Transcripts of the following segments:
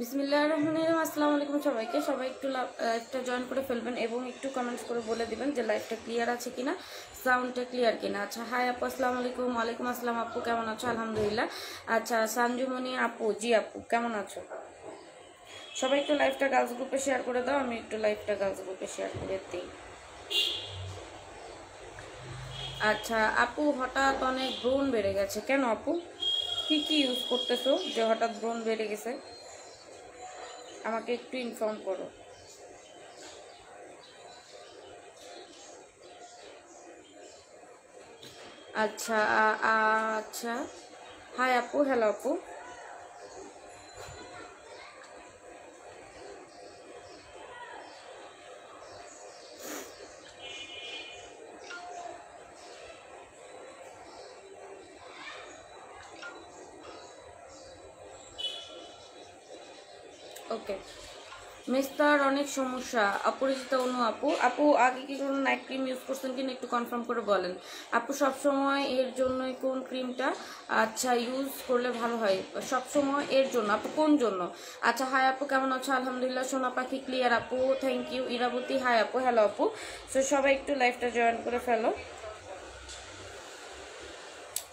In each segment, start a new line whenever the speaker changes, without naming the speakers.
বিসমিল্লাহ রহমান রহিম। আসসালামু আলাইকুম সবাইকে। সবাই একটু লাইভটা জয়েন করে ফেলবেন এবং একটু কমেন্টস করে বলে দিবেন যে লাইভটা ক্লিয়ার আছে কিনা সাউন্ডটা ক্লিয়ার কিনা। আচ্ছা হাই আপু, আসসালামু আলাইকুম। ওয়ালাইকুম আসসালাম আপু, কেমন আছো? আলহামদুলিল্লাহ। আচ্ছা সঞ্জুমণি আপু, জি আপু, কেমন আছো? সবাই একটু লাইভটা গার্লস গ্রুপে শেয়ার করে দাও, আমি একটু লাইভটা গার্লস গ্রুপে শেয়ার করে দিই। আচ্ছা আপু, হঠাৎ অনেক ব্রণ বেড়ে গেছে। কেন আপু? কি কি ইউজ করতেছো যে হঠাৎ ব্রণ বেড়ে গেছে? আমাকে একটু ইনফর্ম করো। আচ্ছা আচ্ছা। হাই আপু হ্যালো আপু। ওকে। মেস্তার অনেক সমস্যা। অপরিচিত অনু আপু। আপু, আগে কি কোনো নাইট ক্রিম ইউজ করছেন কিনা একটু কনফার্ম করে বলেন। আপু, সবসময় এর জন্যই কোন ক্রিমটা আচ্ছা ইউজ করলে ভালো হয়? সবসময় এর জন্য। আপু, কোন জন্য? আচ্ছা হাই আপু, কেমন আছো? আলহামদুলিল্লাহ, সোনা পাখি ক্লিয়ার আপু থ্যাংক ইউ ইরাবতী হাই আপু। হ্যালো আপু। সো সবাই একটু লাইফটা জয়েন করে ফেলো।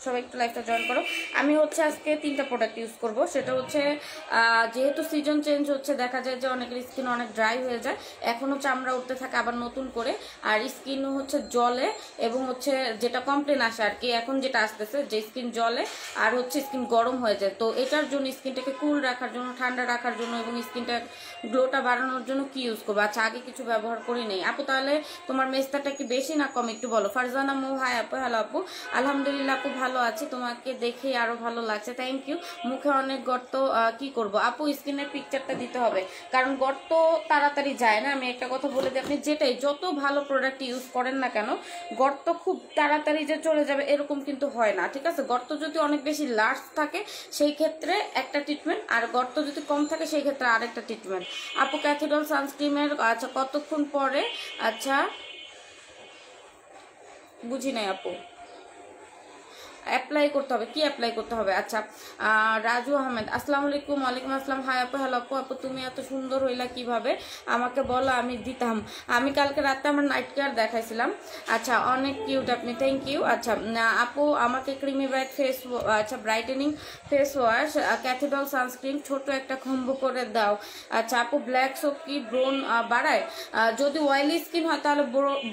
সবাই একটু লাইফটা জয়েন করো। আমি হচ্ছে আজকে তিনটা প্রোডাক্ট ইউজ করব। সেটা হচ্ছে যেহেতু সিজন চেঞ্জ হচ্ছে, দেখা যায় যে অনেকের স্কিন অনেক ড্রাই হয়ে যায়। এখনও চামড়া উঠতে থাকে আবার নতুন করে। আর স্কিনও হচ্ছে জলে এবং হচ্ছে যেটা কমপ্লেন আসে আর কি, এখন যেটা আসতেছে যে স্কিন জলে আর হচ্ছে স্কিন গরম হয়ে যায়। তো এটার জন্য স্কিনটাকে কুল রাখার জন্য, ঠান্ডা রাখার জন্য এবং স্কিনটা গ্লোটা বাড়ানোর জন্য কি ইউজ করব? আচ্ছা আগে কিছু ব্যবহার করি নেই। আপু, তাহলে তোমার মেস্তাটা কি বেশি না কম? একটু বলো। ফারজানা মো, হাই আপু হ্যালো আপু। আলহামদুলিল্লাহ, আপু ভালো আছি, তোমাকে দেখে আরও ভালো লাগছে। থ্যাংক ইউ মুখে অনেক গর্ত কি করব? আপু স্কিনের পিকচারটা দিতে হবে। কারণ গর্ত তাড়াতাড়ি যায় না। আমি একটা কথা বলে দিই, আপনি যেটাই, যত ভালো প্রোডাক্ট ইউজ করেন না কেন, গর্ত খুব তাড়াতাড়ি যে চলে যাবে, এরকম কিন্তু হয় না, ঠিক আছে? গর্ত যদি অনেক বেশি লার্জ থাকে, সেই ক্ষেত্রে একটা ট্রিটমেন্ট আর গর্ত যদি কম থাকে, সেই ক্ষেত্রে আরেকটা ট্রিটমেন্ট আপু ক্যাথিডল সানস্ক্রিমের আচ্ছা কতক্ষণ পরে? আচ্ছা বুঝি নাই আপু। অ্যাপ্লাই করতে হবে, কি অ্যাপ্লাই করতে হবে? আচ্ছা রাজু আহমেদ, আসসালামু আলাইকুম, ওয়ালাইকুম আসসালাম। হাই আপু হ্যালো আপু আপু, তুমি এত সুন্দর হইলা কীভাবে? আমাকে বলো, আমি দিতাম। আমি কালকে রাতে আমার নাইট কেয়ার দেখাইছিলাম। আচ্ছা অনেক কিউট আপনি থ্যাংক ইউ আচ্ছা আপু, আমাকে ক্রিমি ব্রাইট ফেস আচ্ছা brightening face wash Cathy Doll sunscreen ছোট একটা খম্ব করে দাও। আচ্ছা আপু ব্ল্যাক সোপ কি ব্রোন বাড়ায়? যদি অয়েলি স্কিন হয় তাহলে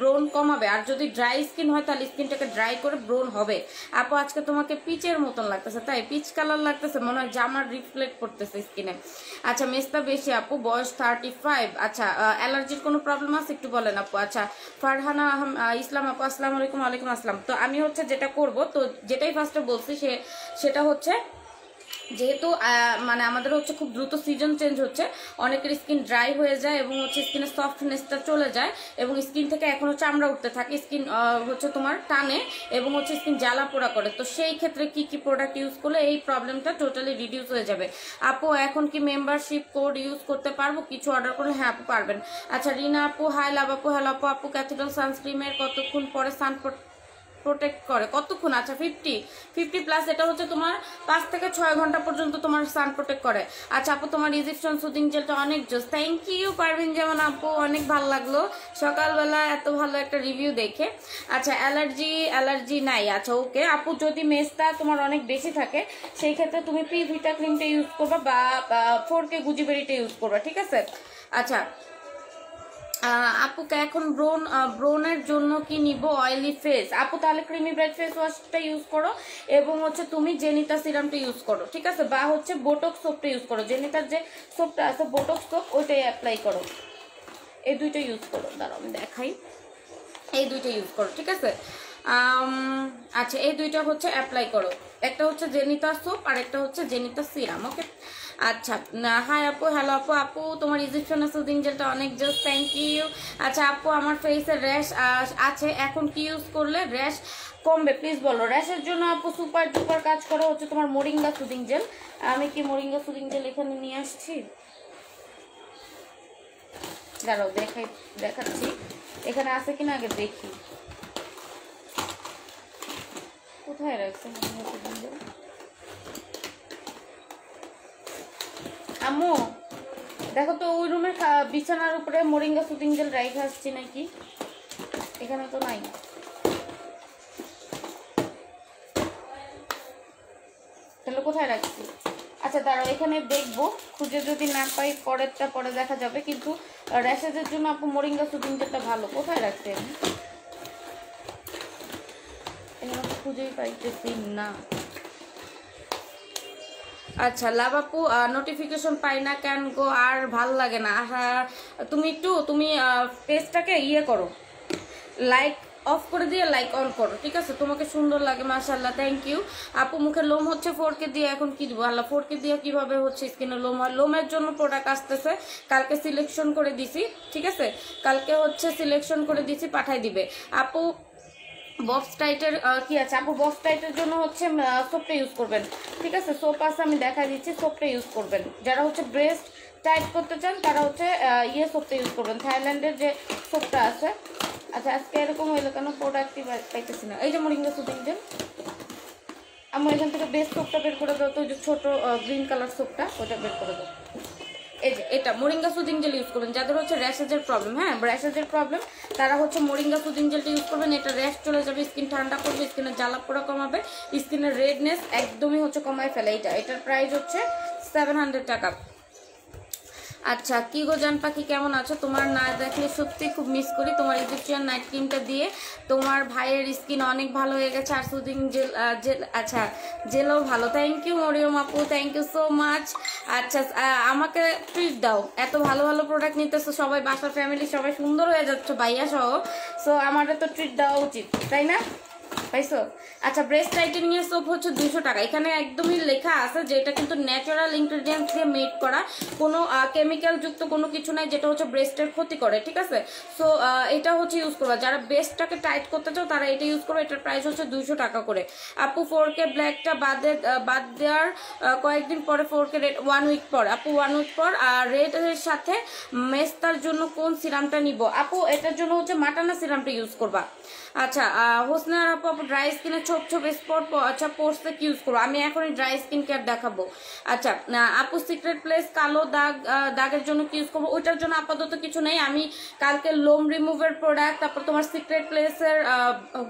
ব্রোন কমাবে, আর যদি ড্রাই স্কিন হয় তাহলে স্কিনটাকে ড্রাই করে ব্রোন হবে। আপু আজকে তোমাকে পিচের মতন লাগতেছে, তাই পিচ কালার লাগতেছে, মনে হয় জামার রিফ্লেক্ট করতেছে স্কিনে আচ্ছা মেস্তা বেশি আপু, বয়স থার্টি ফাইভ আচ্ছা অ্যালার্জির কোনো প্রবলেম আছে? একটু বলেন আপু। আচ্ছা ফারহানা ইসলাম আপু, আসসালামু আলাইকুম আলাইকুম আসসালাম। তো আমি হচ্ছে যেটা করব, তো যেটাই ফার্স্টে বলছি সে, সেটা হচ্ছে যেহেতু মানে আমাদের হচ্ছে খুব দ্রুত সিজন চেঞ্জ হচ্ছে, অনেকের স্কিন ড্রাই হয়ে যায় এবং হচ্ছে স্কিনের সফটনেসটা চলে যায় এবং স্কিন থেকে এখনও চামড়া উঠতে থাকে স্কিন হচ্ছে তোমার টানে এবং হচ্ছে স্কিন জ্বালা পোড়া করে। তো সেই ক্ষেত্রে কি কি প্রোডাক্ট ইউজ করলে এই প্রবলেমটা টোটালি রিডিউস হয়ে যাবে? আপু, এখন কি মেম্বারশিপ কোড ইউজ করতে পারব? কিছু অর্ডার করলে হ্যাঁ আপু পারবেন। আচ্ছা রিনা আপু হাই লাভ আপু হ্যালো আপু আপু ক্যাথিডল সানস্ক্রিমের কতক্ষণ পরে সান প্রোটেক্ট করে। কতক্ষণ? আচ্ছা ফিফটি ফিফটি প্লাস এটা হচ্ছে তোমার পাঁচ থেকে ছয় ঘণ্টা পর্যন্ত তোমার সান প্রোটেক্ট করে। আচ্ছা আপু, তোমার ইজিপশন সুদিং জেলটা অনেক জোস। থ্যাংক ইউ পারভিন, যেমন আপু, অনেক ভালো লাগল। সকালবেলা এত ভালো একটা রিভিউ দেখে। আচ্ছা অ্যালার্জি অ্যালার্জি নাই। আচ্ছা ওকে আপু, যদি মেসটা তোমার অনেক বেশি থাকে, সেই ক্ষেত্রে তুমি পি ভিটা ক্রিমটা ইউজ করবা বা ফোর কে গুজিবেরিটা ইউজ করবা, ঠিক আছে? আচ্ছা আপুকে এখন ব্রোন ব্রোনের জন্য কি নিব অয়েলি ফেস আপু, তাহলে ক্রিমি ব্রাইট ফেস ওয়াশটা ইউজ করো এবং হচ্ছে তুমি জেনিতা সিরামটা ইউজ করো, ঠিক আছে? বা হচ্ছে বোটক সোপটা ইউজ করো। জেনিতার যে সোপটা আছে বোটক সোপ ওইটাই অ্যাপ্লাই করো। এই দুইটা ইউজ করো। দাঁড়াও, আমি দেখাই। এই দুইটা ইউজ করো, ঠিক আছে? আচ্ছা এই দুইটা হচ্ছে অ্যাপ্লাই করো। একটা হচ্ছে জেনিতা সোপ আর একটা হচ্ছে জেনিতা সিরাম ওকে আচ্ছা হাই আপু হ্যালো আপু আপু, তোমার ইজিপশন সুদিং জেলটা অনেক জাস্ট থ্যাংক ইউ আচ্ছা আপু, আমার ফেসে র্যাশ আছে, এখন কি ইউজ করলে? র্যাশ কমবে প্লিজ বলো। র্যাশের জন্য আপু সুপার ডুপার কাজ করো হচ্ছে তোমার মোরিঙ্গা সুদিং জেল আমি কি মোরিঙ্গা সুদিং জেল এখানে নিয়ে আসছি? দাঁড়াও, দেখাই, দেখাচ্ছি। এখানে আছে কিনা আগে দেখি। কোথায় রাখছে মোরিঙ্গা সুদিং জেল আম্মু, দেখো তো ওই রুমের বিছানার উপরে মোরিঙ্গা সুতিং জেল রাইখে আসছি নাকি? এখানে তো নাই। তাহলে কোথায় রাখছি? আচ্ছা দাঁড়াও, এখানে দেখব। খুঁজে যদি না পাই, পরেরটা পরে দেখা যাবে। কিন্তু র্যাশেজের জন্য আপু মোরিঙ্গা সুতিং জেলটা ভালো। কোথায় রাখছি আমি খুঁজেই পাইতেছি না। আচ্ছা লাভ আপু নোটিফিকেশন পাই না কেন গো? আর ভালো লাগে না। তুমি একটু, তুমি পেজটাকে ইয়ে করো। লাইক অফ করে দিয়ে লাইক অন করো, ঠিক আছে? তোমাকে সুন্দর লাগে মাশাল্লাহ থ্যাংক ইউ আপু, মুখে লোম হচ্ছে ফোর কে দিয়ে, এখন কি দিব? আল্লাহ ফোর কে দিয়ে কীভাবে হচ্ছে স্কিনে লোম হয়? লোমের জন্য প্রোডাক্ট আসতেছে। কালকে সিলেকশন করে দিছি, ঠিক আছে? কালকে হচ্ছে সিলেকশন করে দিছি, পাঠাই দিবে। আপু বক্স টাইটের কি আছে? আপু, বক্স টাইটের জন্য হচ্ছে সোপটা ইউজ করবেন। ঠিক আছে? সোপ আছে, আমি দেখা দিচ্ছি সোপটা ইউজ করবেন। যারা হচ্ছে ব্রেস্ট টাইট করতে চান, তারা হচ্ছে ইয়ে সোপটা ইউজ করবেন। থাইল্যান্ডের যে সোপটা আছে। আচ্ছা আজকে এরকম হইল কেন? প্রোডাক্টই পাইতেছি না। এই যে মরিঙ্গা সুদিং যে আমার এখান থেকে বেস্ট সোপটা বের করে দাও, তো যে ছোটো গ্রিন কালার সোপটা ওটা বের করে দাও। এই যে, এটা মোরিঙ্গা সুদিং জেল ইউজ করবেন। যাদের হচ্ছে র্যাশেজের প্রবলেম হ্যাঁ র্যাশেজের প্রবলেম তারা হচ্ছে মোরিঙ্গা সুদিং জেলটা ইউজ করবেন। এটা র্যাশ চলে যাবে স্কিন ঠান্ডা করবে স্কিনের জ্বালা পোড়া কমাবে স্কিনের রেডনেস একদমই হচ্ছে কমায় ফেলে। এটা এটার প্রাইস হচ্ছে সেভেন টাকা। আচ্ছা কি গো জান পাখি, কেমন আছো? তোমার না দেখলে সত্যি খুব মিস করি। তোমার ইজিপশিয়ান নাইট ক্রিমটা দিয়ে তোমার ভাইয়ের স্কিন অনেক ভালো হয়ে গেছে আর সুদিং জেল জেল আচ্ছা জেলও ভালো। থ্যাংক ইউ মরিয়ম আপু থ্যাংক ইউ সো মাচ আচ্ছা আমাকে ট্রিট দাও। এত ভালো ভালো প্রোডাক্ট নিতেছো, সবাই বাসার ফ্যামিলি সবাই সুন্দর হয়ে যাচ্ছে, ভাইয়া সহ। সো আমাদের তো ট্রিট দেওয়া উচিত, তাই না? পাইছো? আচ্ছা ব্রেস্ট টাইটেনিং এর সোপ হচ্ছে দুশো টাকা। এখানে একদমই লেখা আছে যে এটা কিন্তু ন্যাচারাল ইনগ্রেডিয়েন্টস দিয়ে মেড করা। কোনো কেমিক্যাল যুক্ত কোনো কিছু নাই, যেটা হচ্ছে ব্রেস্টের ক্ষতি করে, ঠিক আছে? সো এটা হচ্ছে ইউজ করবা। যারা ব্রেস্টটাকে টাইট করতে চাও, তারা এটা ইউজ করো এটার প্রাইস হচ্ছে দুশো টাকা করে। আপু ফোর কে ব্ল্যাকটা বাদে বাদ দেওয়ার কয়েকদিন পরে ফোর কে রেড ওয়ান উইক পর। আপু ওয়ান উইক পর আর রেডের সাথে মেস্তার জন্য কোন সিরামটা নিব? আপু, এটার জন্য হচ্ছে মাটানা সিরামটা ইউজ করবা। আচ্ছা হোসনার আপু ড্রাই স্কিনে ছোপ ছোপ স্পট আচ্ছা কি ইউজ করব। আমি এখন ড্রাই স্কিন কেয়ার দেখাবো। আচ্ছা আপু সিক্রেট প্লেস কালো দাগ দাগের জন্য কি ইউজ করব? ওইটার জন্য আপাতত কিছু নেই। আমি কালকে লোম রিমুভের প্রোডাক্ট তারপর তোমার সিক্রেট প্লেসের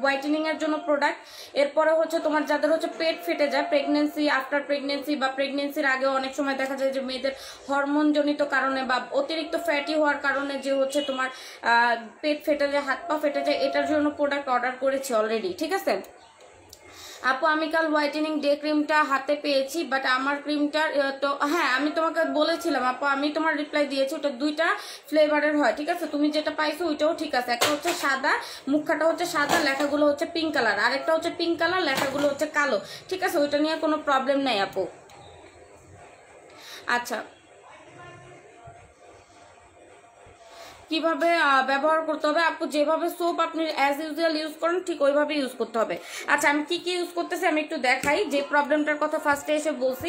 হোয়াইটেনিং এর জন্য প্রোডাক্ট এরপরে হচ্ছে তোমার যাদের হচ্ছে পেট ফেটে যায় প্রেগনেন্সি আফটার প্রেগনেন্সি বা প্রেগনেন্সির আগে অনেক সময় দেখা যায় যে মেয়েদের হরমোন জনিত কারণে বা অতিরিক্ত ফ্যাটি হওয়ার কারণে যে হচ্ছে তোমার পেট ফেটে যায়, হাত পা ফেটে যায়, এটার জন্য প্রোডাক্ট অর্ডার করেছি অলরেডি ঠিক আছে? আপু, আমি কাল হোয়াইটেনিং ডে ক্রিমটা হাতে পেয়েছি বাট আমার ক্রিমটার তো হ্যাঁ আমি তোমাকে বলেছিলাম, আপু, আমি তোমার রিপ্লাই দিয়েছি, ওটা দুইটা ফ্লেভারের হয়, ঠিক আছে? তুমি যেটা পাইছো, ওইটাও ঠিক আছে। একটা হচ্ছে সাদা মুখাটা হচ্ছে সাদা, লেখাগুলো হচ্ছে পিঙ্ক কালার আরেকটা হচ্ছে পিঙ্ক কালার লেখাগুলো হচ্ছে কালো, ঠিক আছে? ওইটা নিয়ে কোনো প্রবলেম নেই, আপু। আচ্ছা। কীভাবে ব্যবহার করতে হবে। আপু, যেভাবে সোপ আপনি অ্যাজ ইউজুয়াল ইউজ করেন, ঠিক ওইভাবে ইউজ করতে হবে। আচ্ছা আমি কি কি ইউজ করতেছি আমি একটু দেখাই। যে প্রবলেমটার কথা ফার্স্টে এসে বলছি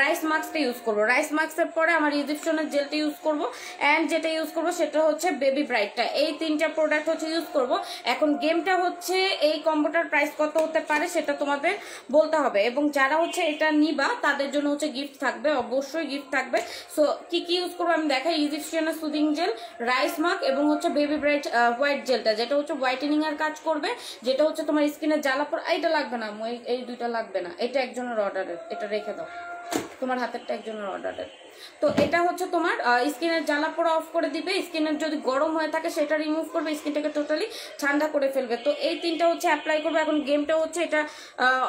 রাইস মাস্কটা ইউজ করব। রাইস মাস্কের পরে আমার ইজিপশনের জেলটা ইউজ করব। অ্যান্ড যেটা ইউজ করব সেটা হচ্ছে বেবি ব্রাইটটা এই তিনটা প্রোডাক্ট হচ্ছে ইউজ করব। এখন গেমটা হচ্ছে এই কম্বোটার প্রাইস কত হতে পারে সেটা তোমাদের বলতে হবে। এবং যারা হচ্ছে এটা নিবা, তাদের জন্য হচ্ছে গিফট থাকবে, অবশ্যই গিফট থাকবে। সো কি কি ইউজ করব আমি দেখাই। ইজিপশিয়ানের সুদিং জেল রাইস মাস্ক এবং হচ্ছে বেবি ব্রাইট হোয়াইট জেলটা যেটা হচ্ছে হোয়াইটেনিং এর কাজ করবে, যেটা হচ্ছে তোমার স্কিনের জ্বালা পর এইটা লাগবে না এই- দুইটা লাগবে না, এটা একজনের অর্ডারের এটা রেখে দাও, তোমার হাতেরটা একজনের অর্ডারের তো এটা হচ্ছে তোমার স্কিনের জ্বালা পোড়া অফ করে দিবে স্কিনের যদি গরম হয়ে থাকে, সেটা রিমুভ করবে স্কিনটাকে টোটালি ঠান্ডা করে ফেলবে। তো এই তিনটা হচ্ছে অ্যাপ্লাই করবে, এখন গেমটা হচ্ছে এটা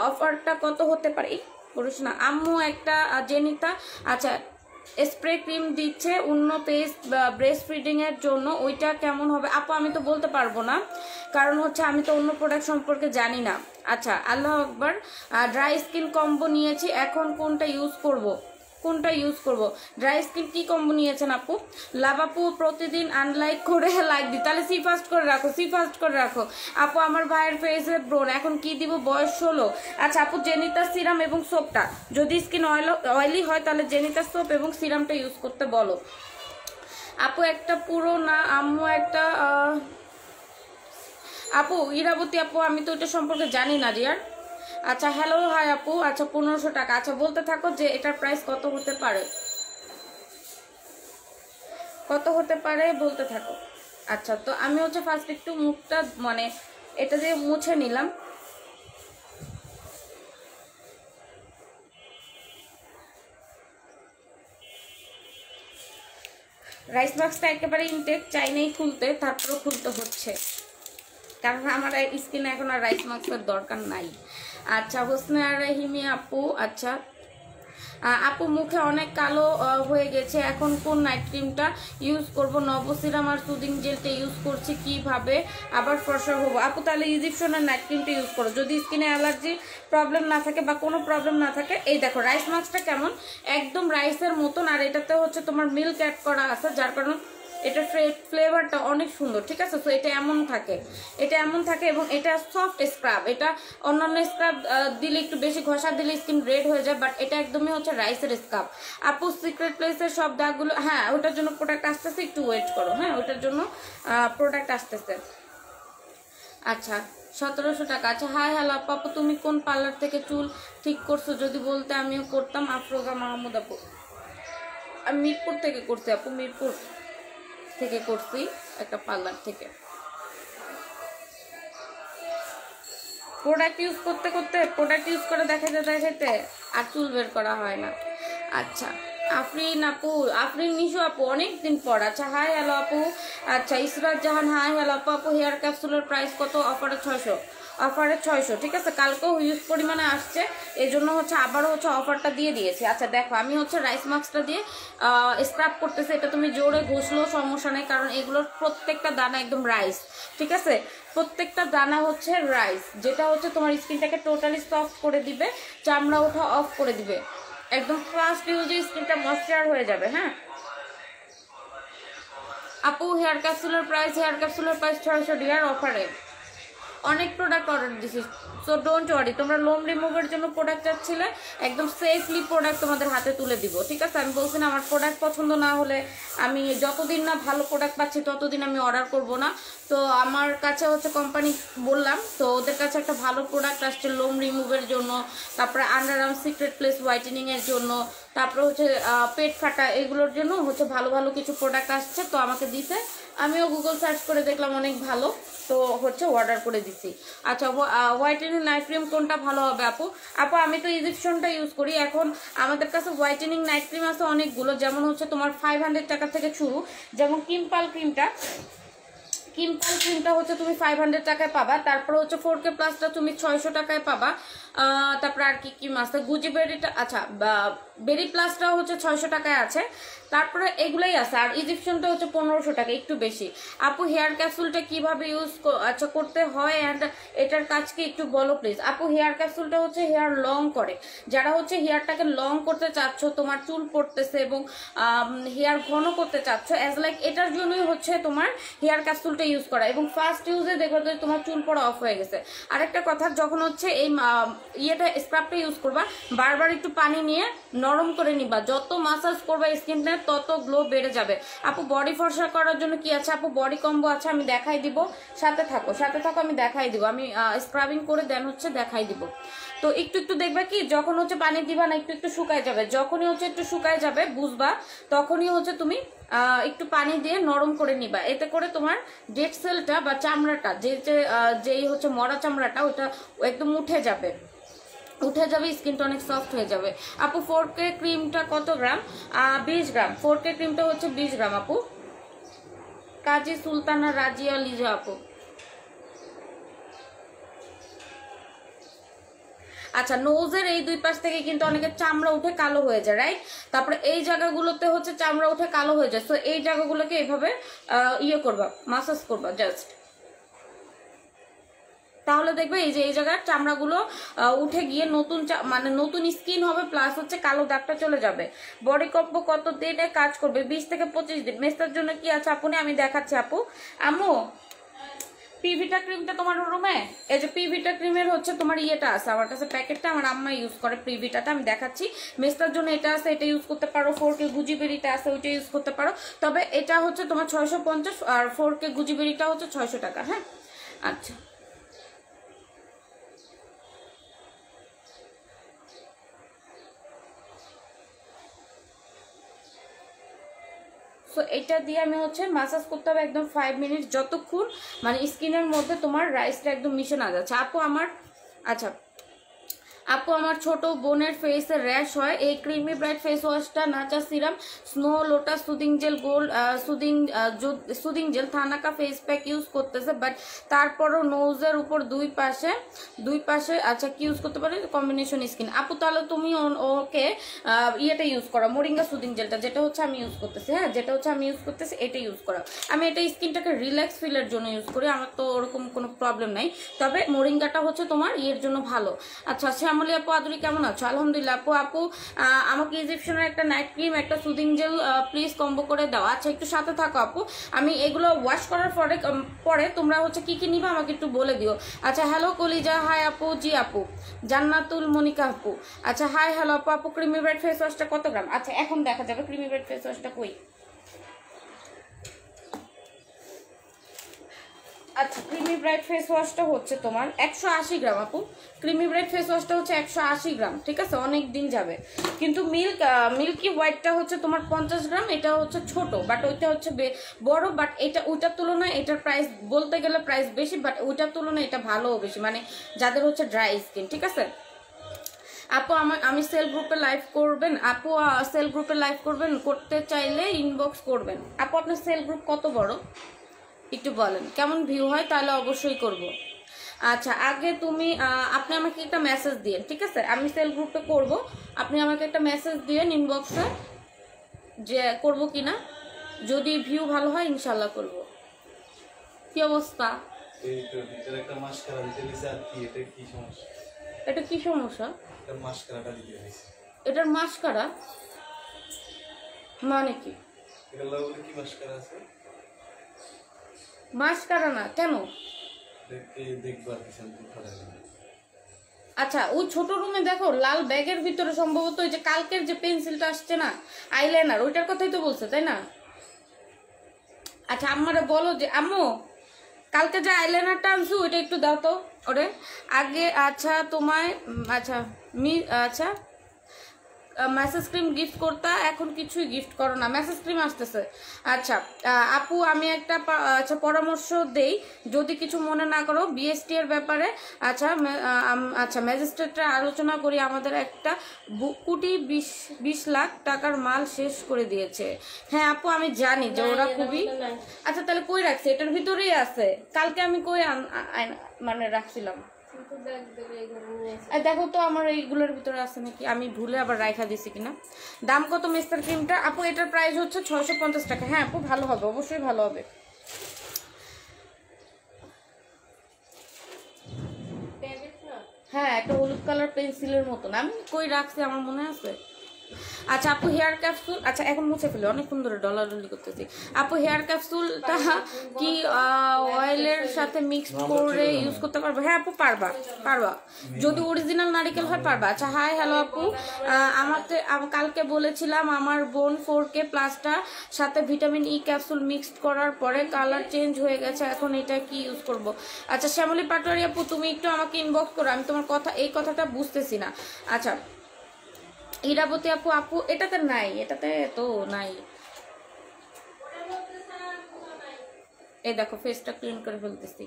অফারটা কত হতে পারে? বলিস না, আম্মু একটা জেনিতা আচ্ছা স্প্রে ক্রিম দিচ্ছে অন্য পেস্ট ব্রেস্ট ফিডিংয়ের জন্য, ওইটা কেমন হবে আপু, আমি তো বলতে পারব না, কারণ হচ্ছে আমি তো অন্য প্রোডাক্ট সম্পর্কে জানি না আচ্ছা আল্লাহ আকবর ড্রাই স্কিন কম্বো নিয়েছি, এখন কোনটা ইউজ করব। কোনটা ইউজ করব? ড্রাই স্কিন কি কম্বো নিয়েছেন আপু? লাভ আপু, প্রতিদিন আনলাইক করে লাইক দিই তাহলে সি ফাস্ট করে রাখো সি ফাস্ট করে রাখো। আপু, আমার ভাইয়ের ফেসে ব্রোন এখন কি দিব? বয়স ষোলো। আচ্ছা আপু জেনিতা সিরাম এবং সোপটা যদি স্কিন অয়েল অয়েলি হয়, তাহলে জেনিতা সোপ এবং সিরামটা ইউজ করতে বলো। আপু, একটা পুরো না, আম্মু, একটা আপু, ইরাবতী আপু, আমি তো এটা সম্পর্কে জানি না রিয়ার আচ্ছা হ্যালো হাই আপু। আচ্ছা পনেরোশো টাকা। আচ্ছা বলতে থাকো যে এটার প্রাইস কত হতে পারে? কত হতে পারে বলতে থাকো। আচ্ছা তো আমি হচ্ছে ফার্স্ট একটু মুখটা মানে এটা দিয়ে মুছে নিলাম। রাইস বক্সটা একেবারে ইনটেক চাইনাই খুলতে, তারপরেও খুলতে হচ্ছে। কারণ আমার স্কিনে এখন আর রাইস মাস্কের দরকার নাই। আচ্ছা হোসনে আর রহিমি আপু আচ্ছা। আপু, মুখে অনেক কালো হয়ে গেছে। এখন কোন নাইট ক্রিমটা ইউজ করব? নবসিরাম আর সুদিং জেলটা ইউজ করছি কীভাবে? আবার ফর্সা হব। আপু, তাহলে ইজিপশনের নাইট ক্রিমটা ইউজ করো। যদি স্কিনে অ্যালার্জি প্রবলেম না থাকে বা কোনো প্রবলেম না থাকে, এই দেখো রাইস মাস্কটা কেমন? একদম রাইসের মতন, আর এটাতে হচ্ছে তোমার মিল্ক অ্যাড করা আছে, যার কারণে এটা ফ্লেভারটা অনেক সুন্দর, ঠিক আছে? তো এটা এমন থাকে। এটা এমন থাকে এবং এটা সফট স্ক্রাব এটা অন্যান্য স্ক্রাব দিলে একটু বেশি ঘষা দিলে স্কিন রেড হয়ে যায় বাট এটা একদমই হচ্ছে রাইসের স্ক্রাব আপু সিক্রেট প্লেসের সব দাগগুলো হ্যাঁ ওটার জন্য প্রোডাক্ট আসতেছে, একটু ওয়েট করো হ্যাঁ? ওটার জন্য প্রোডাক্ট আসতেছে। আচ্ছা সতেরোশো টাকা। আচ্ছা হাই হ্যালো আপু তুমি কোন পার্লার থেকে চুল ঠিক করছ? যদি বলতে আমিও করতাম, আফরোজা মাহমুদ আপু। মিরপুর থেকে করছি, আপু, মিরপুর। থেকে করছি, একটা পার্লার থেকে। প্রোডাক্ট ইউজ করতে করতে প্রোডাক্ট ইউজ করে দেখাতে দেখাতে আর চুল বের করা হয় না। আচ্ছা আফরিন আপু আফরিন নিশু আপু অনেক দিন পর। আচ্ছা হাই হ্যালো আপু। আচ্ছা ইসরাত জাহান হাই হ্যালো আপু। আপু হেয়ার ক্যাপসুলের প্রাইস কত? অফারে ছয়শো। অফারে ছয়শো, ঠিক আছে? কালকেও হিউজ পরিমাণে আসছে। এই জন্য হচ্ছে আবারও হচ্ছে অফারটা দিয়ে দিয়েছি। আচ্ছা দেখো, আমি হচ্ছে রাইস মাস্কটা দিয়ে স্ক্রাব করতেছি। এটা তুমি জোরে ঘষলেও সমস্যা নেই, কারণ এগুলোর প্রত্যেকটা দানা একদম রাইস ঠিক আছে? প্রত্যেকটা দানা হচ্ছে রাইস যেটা হচ্ছে তোমার স্কিনটাকে টোটালি সফট করে দিবে, চামড়া ওঠা অফ করে দিবে। একদম ফার্স্ট ইউজে স্কিনটা ময়শ্চার হয়ে যাবে হ্যাঁ? আপু হেয়ার ক্যাপসুলের প্রাইস হেয়ার ক্যাপসুলের প্রাইস ছয়শো ডিয়ার অফারে। অনেক প্রোডাক্ট অর্ডার দিছি। সো ডোন্ট ওয়ারি তোমরা লোম রিমুভের জন্য প্রোডাক্ট চাচ্ছিলে, একদম সেফলি প্রোডাক্ট তোমাদের হাতে তুলে দিব, ঠিক আছে? আমি বলছি না, আমার প্রোডাক্ট পছন্দ না হলে আমি যতদিন না ভালো প্রোডাক্ট পাচ্ছি, ততদিন আমি অর্ডার করব না। তো, আমার কাছে হচ্ছে কোম্পানি বললাম, তো ওদের কাছে একটা ভালো প্রোডাক্ট আসছে লোম রিমুভের জন্য, তারপরে আন্ডার আর্ম সিক্রেট প্লেস হোয়াইটেনিংয়ের জন্য, তারপরে হচ্ছে পেট ফাটা এগুলোর জন্য হচ্ছে ভালো ভালো কিছু প্রোডাক্ট আসছে, তো আমাকে দিছে আমিও গুগল সার্চ করে দেখলাম, অনেক ভালো। তো হচ্ছে অর্ডার করে দিছি। আচ্ছা হোয়াইটেনিং নাইট ক্রিম কোনটা ভালো হবে আপু? আপু, আমি তো ইজিপশনটা ইউজ করি। এখন আমাদের কাছে হোয়াইটেনিং নাইট ক্রিম আছে অনেকগুলো। যেমন হচ্ছে তোমার ফাইভ হান্ড্রেড টাকা থেকে শুরু। যেমন কিম্পাল ক্রিমটা কিম্পাল ক্রিমটা হচ্ছে তুমি ফাইভ হান্ড্রেড টাকায় পাবা। তারপরে হচ্ছে ফোর কে প্লাসটা তুমি ছয়শো টাকায় পাবা। তারপরে আর কি কি আছে গুজি বেরিটা আচ্ছা বেরি প্লাসটাও হচ্ছে ছয়শো টাকায় আছে। তারপরে এগুলাই আছে। আর ইজিপশনটা হচ্ছে পনেরোশো টাকা, একটু বেশি। আপু হেয়ার ক্যাপসুলটা কীভাবে ইউজ আচ্ছা করতে হয়? অ্যান্ড এটার কাজকে একটু বলো প্লিজ আপু হেয়ার ক্যাপসুলটা হচ্ছে হেয়ার লং করে। যারা হচ্ছে হেয়ারটাকে লং করতে চাচ্ছ, তোমার চুল পড়তেছে এবং হেয়ার ঘন করতে চাচ্ছ অ্যাজ লাইক এটার জন্যই হচ্ছে তোমার হেয়ার ক্যাপসুলটা ইউজ করা। এবং ফার্স্ট ইউজে দেখো যে তোমার চুল পড়া অফ হয়ে গেছে। আরেকটা কথা, যখন হচ্ছে এই ইয়েটা স্ক্রাবটা ইউজ করবা, বারবার একটু পানি নিয়ে নরম করে নিবা। যত মাসাজ করবা স্কিনটা তত গ্লো বেড়ে যাবে। আপু বডি ফর্সা করার জন্য কি আছে? আপু বডি কম্বো আছে আমি দেখাই দিব। সাথে থাকো সাথে থাকো আমি দেখাই দিব। আমি স্ক্রাবিং করে দেন হচ্ছে দেখাই দিব। তো একটু একটু দেখবা কি যখন হচ্ছে পানি দিবা না একটু একটু শুকায় যাবে যখনই হচ্ছে একটু শুকায় যাবে বুঝবা তখনই হচ্ছে তুমি একটু পানি দিয়ে নরম করে নিবা। এতে করে তোমার ডেড সেলটা বা চামড়াটা যে, যেই হচ্ছে মরা চামড়াটা ওটা একদম উঠে যাবে। উঠে যাবে স্কিনটা অনেক সফট হয়ে যাবে। আপু ফোর কে ক্রিমটা কত গ্রাম? বিশ গ্রাম। ফোর কে ক্রিমটা হচ্ছে বিশ গ্রাম আপু। কাজী সুলতানা রাজিয়া লিজা আপু। আচ্ছা নোজের এই দুই পাশ থেকে কিন্তু অনেকের চামড়া উঠে কালো হয়ে যায় রাইট তারপরে এই জায়গাগুলোতে হচ্ছে চামড়া উঠে কালো হয়ে যায়। তো এই জায়গাগুলোকে এইভাবে আহ, ইয়ে করবা মাসাজ করবা জাস্ট তাহলে দেখবে এই যে, এই জায়গার চামড়াগুলো উঠে গিয়ে নতুন মানে নতুন স্কিন হবে প্লাস হচ্ছে কালো দাগটা চলে যাবে। বডি কম্পো কত দিনে কাজ করবে? বিশ থেকে পঁচিশ দিন। মেস্তার জন্য কি আছে আপনি? আমি দেখাচ্ছি আপু। আমু পিভিটা ক্রিমটা তোমার রুমে এই যে পিভিটা ক্রিমের হচ্ছে তোমার ইয়েটা আছে। আমার কাছে প্যাকেটটা আমার আম্মা ইউজ করে পিভিটাটা আমি দেখাচ্ছি। মেস্তার জন্য এটা আছে, এটা ইউজ করতে পারো। ফোর কে গুজিবেরিটা আছে, ওইটা ইউজ করতে পারো। তবে এটা হচ্ছে তোমার ছয়শো পঞ্চাশ আর ফোর কে গুজিবেরিটা হচ্ছে ছয়শো টাকা হ্যাঁ? আচ্ছা। সো এটা দিয়ে আমি হচ্ছে মাসাজ করতে হবে একদম ফাইভ মিনিট যতক্ষণ মানে স্কিনের মধ্যে তোমার রাইসটা একদম মিশে না যাচ্ছে। আপু, আমার আচ্ছা আপু, আমার ছোট বোনের ফেসে র্যাশ হয়। এই ক্রিমি ব্রাইট ফেস ওয়াশটা নাচা serum snow lotus soothing gel gold soothing soothing gel thanaka face pack use করতেছে বাট তারপরও নোজের উপর দুই পাশে দুই পাশে আচ্ছা কি ইউজ করতে পারে? কম্বিনেশন স্কিন আপু, তাহলে তুমি ওকে ইয়েটা ইউজ করো মোরিঙ্গা সুদিং জেলটা যেটা হচ্ছে আমি ইউজ করতেছি হ্যাঁ? যেটা হচ্ছে আমি ইউজ করতেছি, এটা ইউজ করো। আমি এটা স্কিনটাকে রিল্যাক্স ফিলের জন্য ইউজ করি, আমার তো ওরকম কোনো প্রবলেম নাই। তবে মোরিঙ্গাটা হচ্ছে তোমার ইয়ের জন্য ভালো। আচ্ছা শ্যামলী আপু, আদুরি কেমন আছো? আলহামদুলিল্লাহ, আপু আপু আমাকে ইজিপশনের একটা নাইট ক্রিম একটা সুদিং জেল প্লিজ কম্বো করে দাও। আচ্ছা একটু সাথে থাকো, আপু। আমি এগুলো ওয়াশ করার পরে পরে তোমরা হচ্ছে কি কি নিবে আমাকে একটু বলে দিও। আচ্ছা হ্যালো কলিজা। হাই আপু, জি, আপু। জান্নাতুল মনিকা, আপু। আচ্ছা হাই হ্যালো আপু আপু ক্রিমি ব্রেড ফেস ওয়াশটা কত গ্রাম? আচ্ছা এখন দেখা যাবে ক্রিমি ব্রেড ফেস ওয়াশটা কই? আচ্ছা ক্রিমি ব্রাইট ফেস ওয়াশটা হচ্ছে তোমার একশো আশি গ্রাম আপু। ক্রিমি ব্রাইট ফেস ওয়াশটা হচ্ছে একশো আশি গ্রাম, ঠিক আছে? অনেক দিন যাবে। কিন্তু মিল্ক মিল্কি হোয়াইটটা হচ্ছে তোমার পঞ্চাশ গ্রাম, এটা হচ্ছে ছোট বাট ওইটা হচ্ছে বড় বাট এটা, ওইটার তুলনায় এটার প্রাইস বলতে গেলে প্রাইস বেশি বাট ওইটার তুলনায় এটা ভালোও বেশি মানে যাদের হচ্ছে ড্রাই স্কিন ঠিক আছে? আপু আমার আমি সেল গ্রুপে লাইভ করবেন, আপু সেল গ্রুপে লাইভ করবেন, করতে চাইলে ইনবক্স করবেন। আপু, আপনার সেল গ্রুপ কত বড়? একটু বলেন। কেমন ভিউ হয় তাহলে অবশ্যই করব। আচ্ছা আগে তুমি আপনি আমাকে একটা মেসেজ দিয়ে ঠিক আছে? আমি সেল গ্রুপে করব। আপনি আমাকে একটা মেসেজ দিয়ে ইনবক্সে যে করব কি না। যদি ভিউ ভালো হয় ইনশাল্লাহ করব। কি অবস্থা?
এটা কি সমস্যা?
এটার মাস্কারা মানে কি?
কি মাস্কারা আছে?
মাস্কারা না। কেন আচ্ছা ওই ছোট রুমে দেখো লাল ব্যাগের ভিতরে সম্ভবত ওই যে কালকের যে পেন্সিলটা আসছে না আইলাইনার ওইটার কথাই তো বলছে তাই না? আচ্ছা আমারে বলো যে আম্মু কালকে যে আইলাইনারটা আনছো ওইটা একটু দাও তো ওরে। আগে আচ্ছা তোমায় আচ্ছা মি আচ্ছা মেসেজ ক্রিম গিফট করতা এখন কিছুই গিফট করো না। মেসেজ ক্রিম আসতেছে। আচ্ছা আপু আমি একটা আচ্ছা পরামর্শ দেই। যদি কিছু মনে না করো বিএসটি এর ব্যাপারে আচ্ছা আচ্ছা ম্যাজিস্ট্রেটরা আলোচনা করি। আমাদের একটা কোটি বিশ বিশ লাখ টাকার মাল শেষ করে দিয়েছে। হ্যাঁ আপু আমি জানি যে ওরা খুবই আচ্ছা তাহলে কই রাখছে? এটার ভিতরেই আছে। কালকে আমি কই মানে রাখছিলাম? দেখো তো আমার এইগুলোর ভিতরে আছে নাকি? আমি ভুলে আবার রাইখা দিছি কিনা? দাম কত মেস্তার ক্রিমটা? আপু এটার প্রাইস হচ্ছে ছশো পঞ্চাশ টাকা। হ্যাঁ আপু ভালো হবে অবশ্যই ভালো হবে। হ্যাঁ একটা হলুদ কালার পেন্সিলের মতন। আমি কই রাখছি আমার মনে আছে? আচ্ছা আপু হেয়ার ক্যাপসুল আচ্ছা এখন মুছে ফেলে, অনেকক্ষণ ধরে ডলার ডলি করতেছি। আপু হেয়ার ক্যাপসুলটা কি অয়েলের সাথে মিক্স করে ইউজ করতে পারব? হ্যাঁ আপু, পারবা পারবা। যদি অরিজিনাল নারিকেল হয়, পারবা। আচ্ছা হাই হ্যালো আপু। আমাকে কালকে বলেছিলাম আমার বোন ফোর কে প্লাসটা সাথে ভিটামিন ই ক্যাপসুল মিক্সড করার পরে কালার চেঞ্জ হয়ে গেছে, এখন এটা কি ইউজ করব? আচ্ছা শ্যামলী পাটোয়ারি আপু, তুমি একটু আমাকে ইনবক্স করো, আমি তোমার কথা, এই কথাটা বুঝতেছি না। আচ্ছা ইরাবতী আপু আপু, এটাতে নাই, এটাতে তো নাই। এই দেখো ফেসটা ক্লিন করে ফেলতেছি।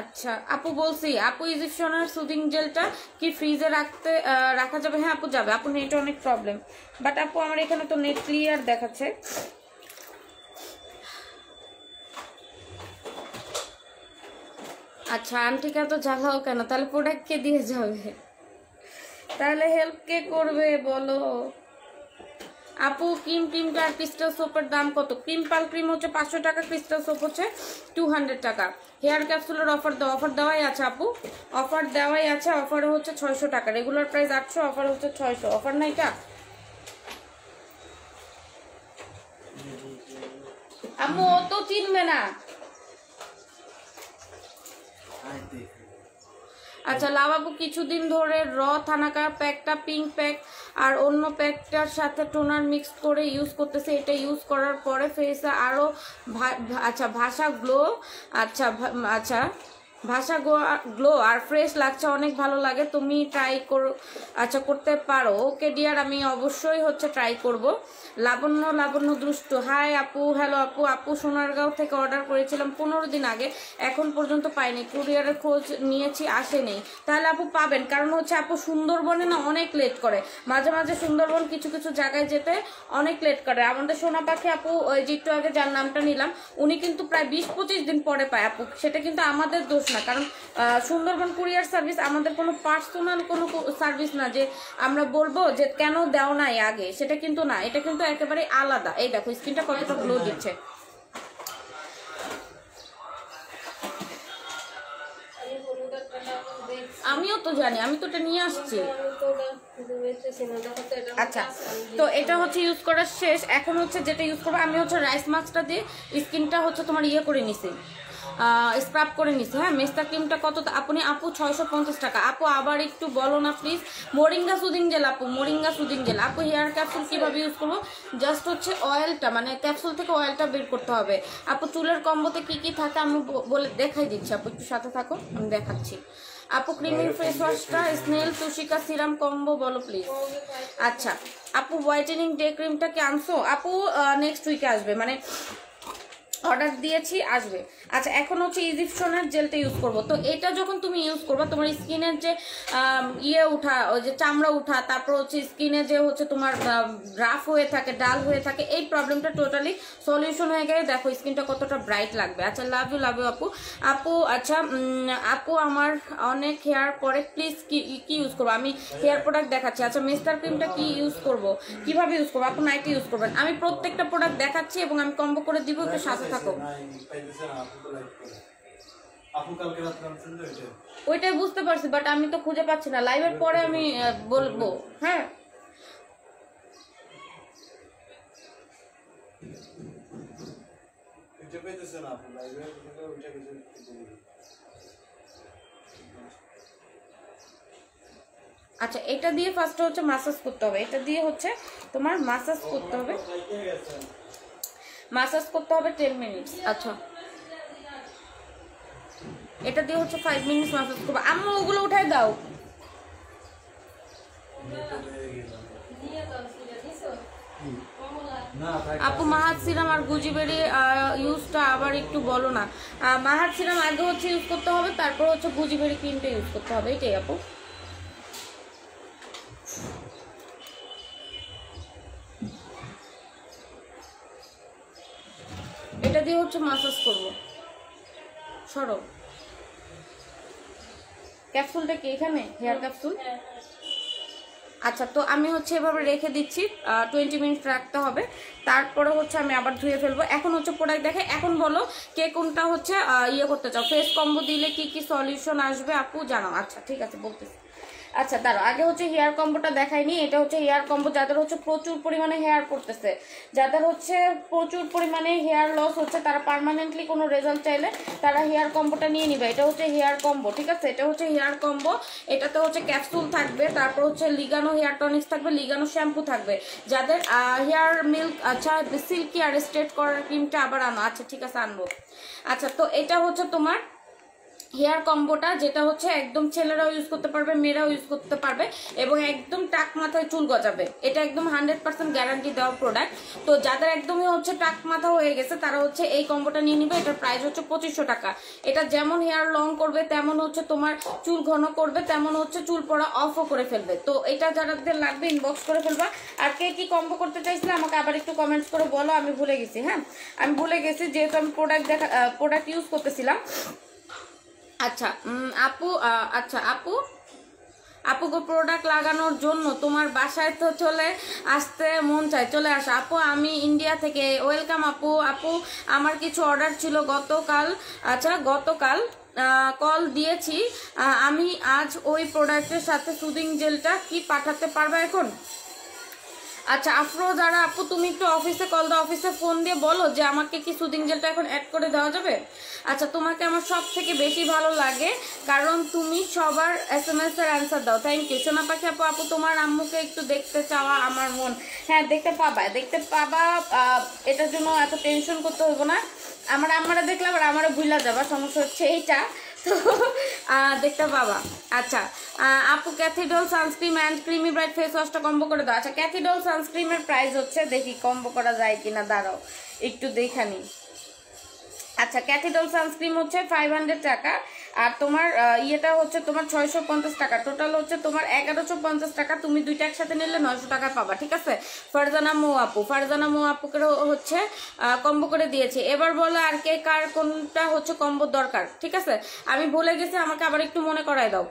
আচ্ছা আপু বলছি, আপু ইজিপশনের সুদিং জেলটা কি ফ্রিজে রাখতে রাখা যাবে? হ্যাঁ আপু যাবে। আপু নেট অনেক প্রবলেম বাট আপু, আমার এখানে তো নেট ক্লিয়ার দেখাচ্ছে। আচ্ছা আন্টিকা তো জ্বালাও কেন? তাহলে প্রোডাক্ট কে দিয়ে যাবে? তাহলে হেল্প কে করবে বলো? আপু, ক্রিম টিম আর ক্রিস্টাল সোপের দাম কত? ক্রিম পাল ক্রিম হচ্ছে পাঁচশো টাকা ক্রিস্টাল সোপ হচ্ছে টু হান্ড্রেড টাকা। হেয়ার ক্যাপসুলের অফার দাও অফার দেওয়াই আছে আপু। অফার দেওয়াই আছে অফারে হচ্ছে ছয়শো টাকা। রেগুলার প্রাইস আটশো অফার হচ্ছে ছয়শো। অফার না এটা আম্মু তো চিনবে না। আচ্ছা লাভাবু কিছুদিন ধরে র থানাকার প্যাকটা পিঙ্ক প্যাক আর অন্য প্যাকটার সাথে টোনার মিক্স করে ইউজ করতেছে। এটা ইউজ করার পরে ফেসে আরও আচ্ছা ভাষা গ্লো আচ্ছা আচ্ছা ভাষা গ্লো আর ফ্রেশ লাগছে, অনেক ভালো লাগে। তুমি ট্রাই করো আচ্ছা করতে পারো। ওকে ডিয়ার আমি অবশ্যই হচ্ছে ট্রাই করব। লাবণ্য লাবণ্য দুষ্ট। হাই আপু, হ্যালো আপু আপু সোনারগাঁও থেকে অর্ডার করেছিলাম পনেরো দিন আগে, এখন পর্যন্ত পাইনি। কুরিয়ারের খোঁজ নিয়েছি, আসেনি। তাহলে আপু পাবেন, কারণ হচ্ছে আপু সুন্দরবনে না অনেক লেট করে। মাঝে মাঝে সুন্দরবন কিছু কিছু জায়গায় যেতে অনেক লেট করে। আমাদের সোনা পাখি আপু একটু আগে যার নামটা নিলাম, উনি কিন্তু প্রায় বিশ পঁচিশ দিন পরে পায় আপু। সেটা কিন্তু আমাদের দোষ না, কারণ সুন্দরবন কুরিয়ার সার্ভিস আমাদের কোনো পার্সোনাল কোনো সার্ভিস না যে আমরা বলব যে কেন দেও নাই আগে, সেটা কিন্তু না। এটা কিন্তু একেবারে আলাদা। এই দেখো স্ক্রিনটা কতটা গ্লো দিচ্ছে। আমিও তো জানি, আমি তো এটা নিয়ে আসছি। আচ্ছা তো এটা হচ্ছে ইউজ করার শেষ। এখন হচ্ছে যেটা ইউজ করব, আমি হচ্ছে রাইস মাস্কটা দিয়ে স্কিনটা হচ্ছে তোমার ইয়ে করে নিছি। স্ক্রাব করে নিছি। হ্যাঁ মেস্তা ক্রিমটা কত? আপনি আপু ছয়শো পঞ্চাশ টাকা। আপু আবার একটু বলো না প্লিজ মোরিঙ্গা সুদিং জেল আপু মোরিঙ্গা সুদিং জেল আপু হেয়ার ক্যাপসুল কীভাবে ইউজ করব? জাস্ট হচ্ছে অয়েলটা মানে ক্যাপসুল থেকে অয়েলটা বের করতে হবে। আপু চুলের কম্বোতে কি কি থাকে আমি বলে দেখাই দিচ্ছি। আপু একটু সাথে থাকো আমি দেখাচ্ছি। আপু ক্রিমিং ফেস ওয়াশটা স্নেল তুষিকা সিরাম কম্বো বলো প্লিজ আচ্ছা আপু হোয়াইটেনিং ডে ক্রিমটা কি আনছো? আপু নেক্সট উইকে আসবে। মানে অর্ডার দিয়েছি, আসবে। আচ্ছা এখন হচ্ছে ইজিপশনের জেলটা ইউজ করব। তো এটা যখন তুমি ইউজ করবে, তোমার স্কিনের যে ইয়ে উঠা, ওই যে চামড়া উঠা, তারপর হচ্ছে স্কিনে যে হচ্ছে তোমার রাফ হয়ে থাকে ডাল হয়ে থাকে, এই প্রবলেমটা টোটালি সলিউশন হয়ে গেলে দেখো স্কিনটা কতটা ব্রাইট লাগবে। আচ্ছা লাভ ইউ লাভ ইউ আপু। আপু আচ্ছা আপু, আমার অনেক হেয়ার পরে প্লিজ কি কি ইউজ করব? আমি হেয়ার প্রোডাক্ট দেখাচ্ছি। আচ্ছা মিস্টার ক্রিমটা কি ইউজ করব? কীভাবে ইউজ করব? আপু নাইটে ইউজ করবেন। আমি প্রত্যেকটা প্রোডাক্ট দেখাচ্ছি এবং আমি কম্বো করে দিব, একটু সাথে ওইটাই বুঝতে পারছি বাট আমি তো খুঁজে পাচ্ছি না লাইভের পরে আমি বলব হ্যাঁ। আচ্ছা এটা দিয়ে ফার্স্ট হচ্ছে মাসাজ করতে হবে এটা দিয়ে হচ্ছে তোমার মাসাজ করতে হবে। মাসাজ করতে হবে টেন মিনিটস আচ্ছা। এটা দিয়ে হচ্ছে ফাইভ মিনিটস মাসাজ করব। আম্মু, ওগুলো উঠাই দাও। আপু, মাহাত সিরাম আর গুজিবেরি ইউজটা আবার একটু বলো না। মাহাত সিরাম আগে হচ্ছে ইউজ করতে হবে, তারপর হচ্ছে গুজিবেরি ক্রিমটা ইউজ করতে হবে। এটাই আপু। এটা দিয়ে হচ্ছে মাসাজ করব। সরব। ক্যাপসুলটা কি এখানে? হেয়ার ক্যাপসুল আচ্ছা তো আমি হচ্ছে এভাবে রেখে দিচ্ছি টোয়েন্টি মিনিট রাখতে হবে। তারপরে হচ্ছে আমি আবার ধুয়ে ফেলব। এখন হচ্ছে প্রোডাক্ট দেখে এখন বলো কে কোনটা হচ্ছে ইয়ে করতে চাও। ফেস কম্বো দিলে কি কি সলিউশন আসবে আপু? জানাও। আচ্ছা ঠিক আছে বলতেছি। আচ্ছা দাঁড়ো আগে হচ্ছে হেয়ার কম্বোটা দেখাইনি এটা হচ্ছে হেয়ার কম্বো যাদের হচ্ছে প্রচুর পরিমাণে হেয়ার পড়তেছে। যাদের হচ্ছে প্রচুর পরিমাণে হেয়ার লস হচ্ছে, তারা পার্মানেন্টলি কোনো রেজাল্ট চাইলে তারা হেয়ার কম্বোটা নিয়ে নিবে। এটা হচ্ছে হেয়ার কম্বো ঠিক আছে? এটা হচ্ছে হেয়ার কম্বো এটাতে হচ্ছে ক্যাপসুল থাকবে, তারপর হচ্ছে লিগানো হেয়ার টনিক্স থাকবে লিগানো শ্যাম্পু থাকবে। যাদের হেয়ার মিল্ক আচ্ছা সিল্কি আর স্ট্রেট করার ক্রিমটা আবার আনো। আচ্ছা ঠিক আছে, আনব। আচ্ছা তো এটা হচ্ছে তোমার হেয়ার কম্বোটা, যেটা হচ্ছে একদম ছেলেরাও ইউজ করতে পারবে, মেয়েরাও ইউজ করতে পারবে এবং একদম টাক মাথায় চুল গজাবে। এটা একদম হান্ড্রেড পার্সেন্ট গ্যারান্টি দেওয়া প্রোডাক্ট তো যাদের একদমই হচ্ছে টাক মাথা হয়ে গেছে, তারা হচ্ছে এই কম্বোটা নিয়ে নিবে। এটার প্রাইস হচ্ছে পঁচিশশো টাকা। এটা যেমন হেয়ার লং করবে, তেমন হচ্ছে তোমার চুল ঘন করবে, তেমন হচ্ছে চুল পড়া অফও করে ফেলবে। তো এটা যাদের লাগবে ইনবক্স করে ফেলবা। আর কে কি কম্বো করতে চাইছিলে, আমাকে আবার একটু কমেন্টস করে বলো, আমি ভুলে গেছি হ্যাঁ? আমি ভুলে গেছি, যেহেতু আমি প্রোডাক্ট দেখা প্রোডাক্ট ইউজ করতেছিলাম। আচ্ছা আপু আচ্ছা আপু? আপুকে প্রোডাক্ট লাগানোর জন্য তোমার বাসায় তো চলে আসতে মন চায়। চলে আসো। আপু, আমি ইন্ডিয়া থেকে। ওয়েলকাম আপু। আপু, আমার কিছু অর্ডার ছিল গতকাল। আচ্ছা গতকাল কল দিয়েছি। আমি আজ ওই প্রোডাক্টের সাথে সুদিং জেলটা কি পাঠাতে পারবে এখন? আচ্ছা আফরো যারা আপু, তুমি একটু অফিসে কল দাও, অফিসে ফোন দিয়ে বলো যে আমাকে কি সুদিং জেলটা এখন অ্যাড করে দেওয়া যাবে? আচ্ছা তোমাকে আমার সব থেকে বেশি ভালো লাগে, কারণ তুমি সবার এস এম এস এর অ্যান্সার দাও। থ্যাংক ইউ সোনা পাখি আপু আপু, তোমার আম্মুকে একটু দেখতে চাওয়া আমার মন। হ্যাঁ দেখতে পাবা দেখতে পাবা এটার জন্য এত টেনশন করতে হইব না। আমার আম্মারা দেখলে আবার আমারও ভুলা যাবা, সমস্যা হচ্ছে এইটা। তো দেখতে পাবা। আচ্ছা আপু Cathy Doll sunscreen and creamy bright face ওয়াশটা combo করে দাও। আচ্ছা ক্যাথিডল সানস্ক্রিমের প্রাইস হচ্ছে, দেখি কম্বো করা যায় কিনা, দাঁড়াও, একটু দেখানি আচ্ছা ক্যাথিডল সানস্ক্রিম হচ্ছে ফাইভ টাকা। আর তোমার ইয়েটা হচ্ছে তোমার ছয়শো পঞ্চাশ টাকা। টোটাল হচ্ছে তোমার এগারোশো পঞ্চাশ টাকা। তুমি দুইটা একসাথে নিলে নয়শো টাকা পাবা, ঠিক আছে? ফারজানা মো আপু, ফারজানা মো আপুকে হচ্ছে কম্বো করে দিয়েছে। এবার বলো আর কে কার কোনটা হচ্ছে কম্বোর দরকার, ঠিক আছে? আমি ভুলে গেছি, আমাকে আবার একটু মনে করায় দাও।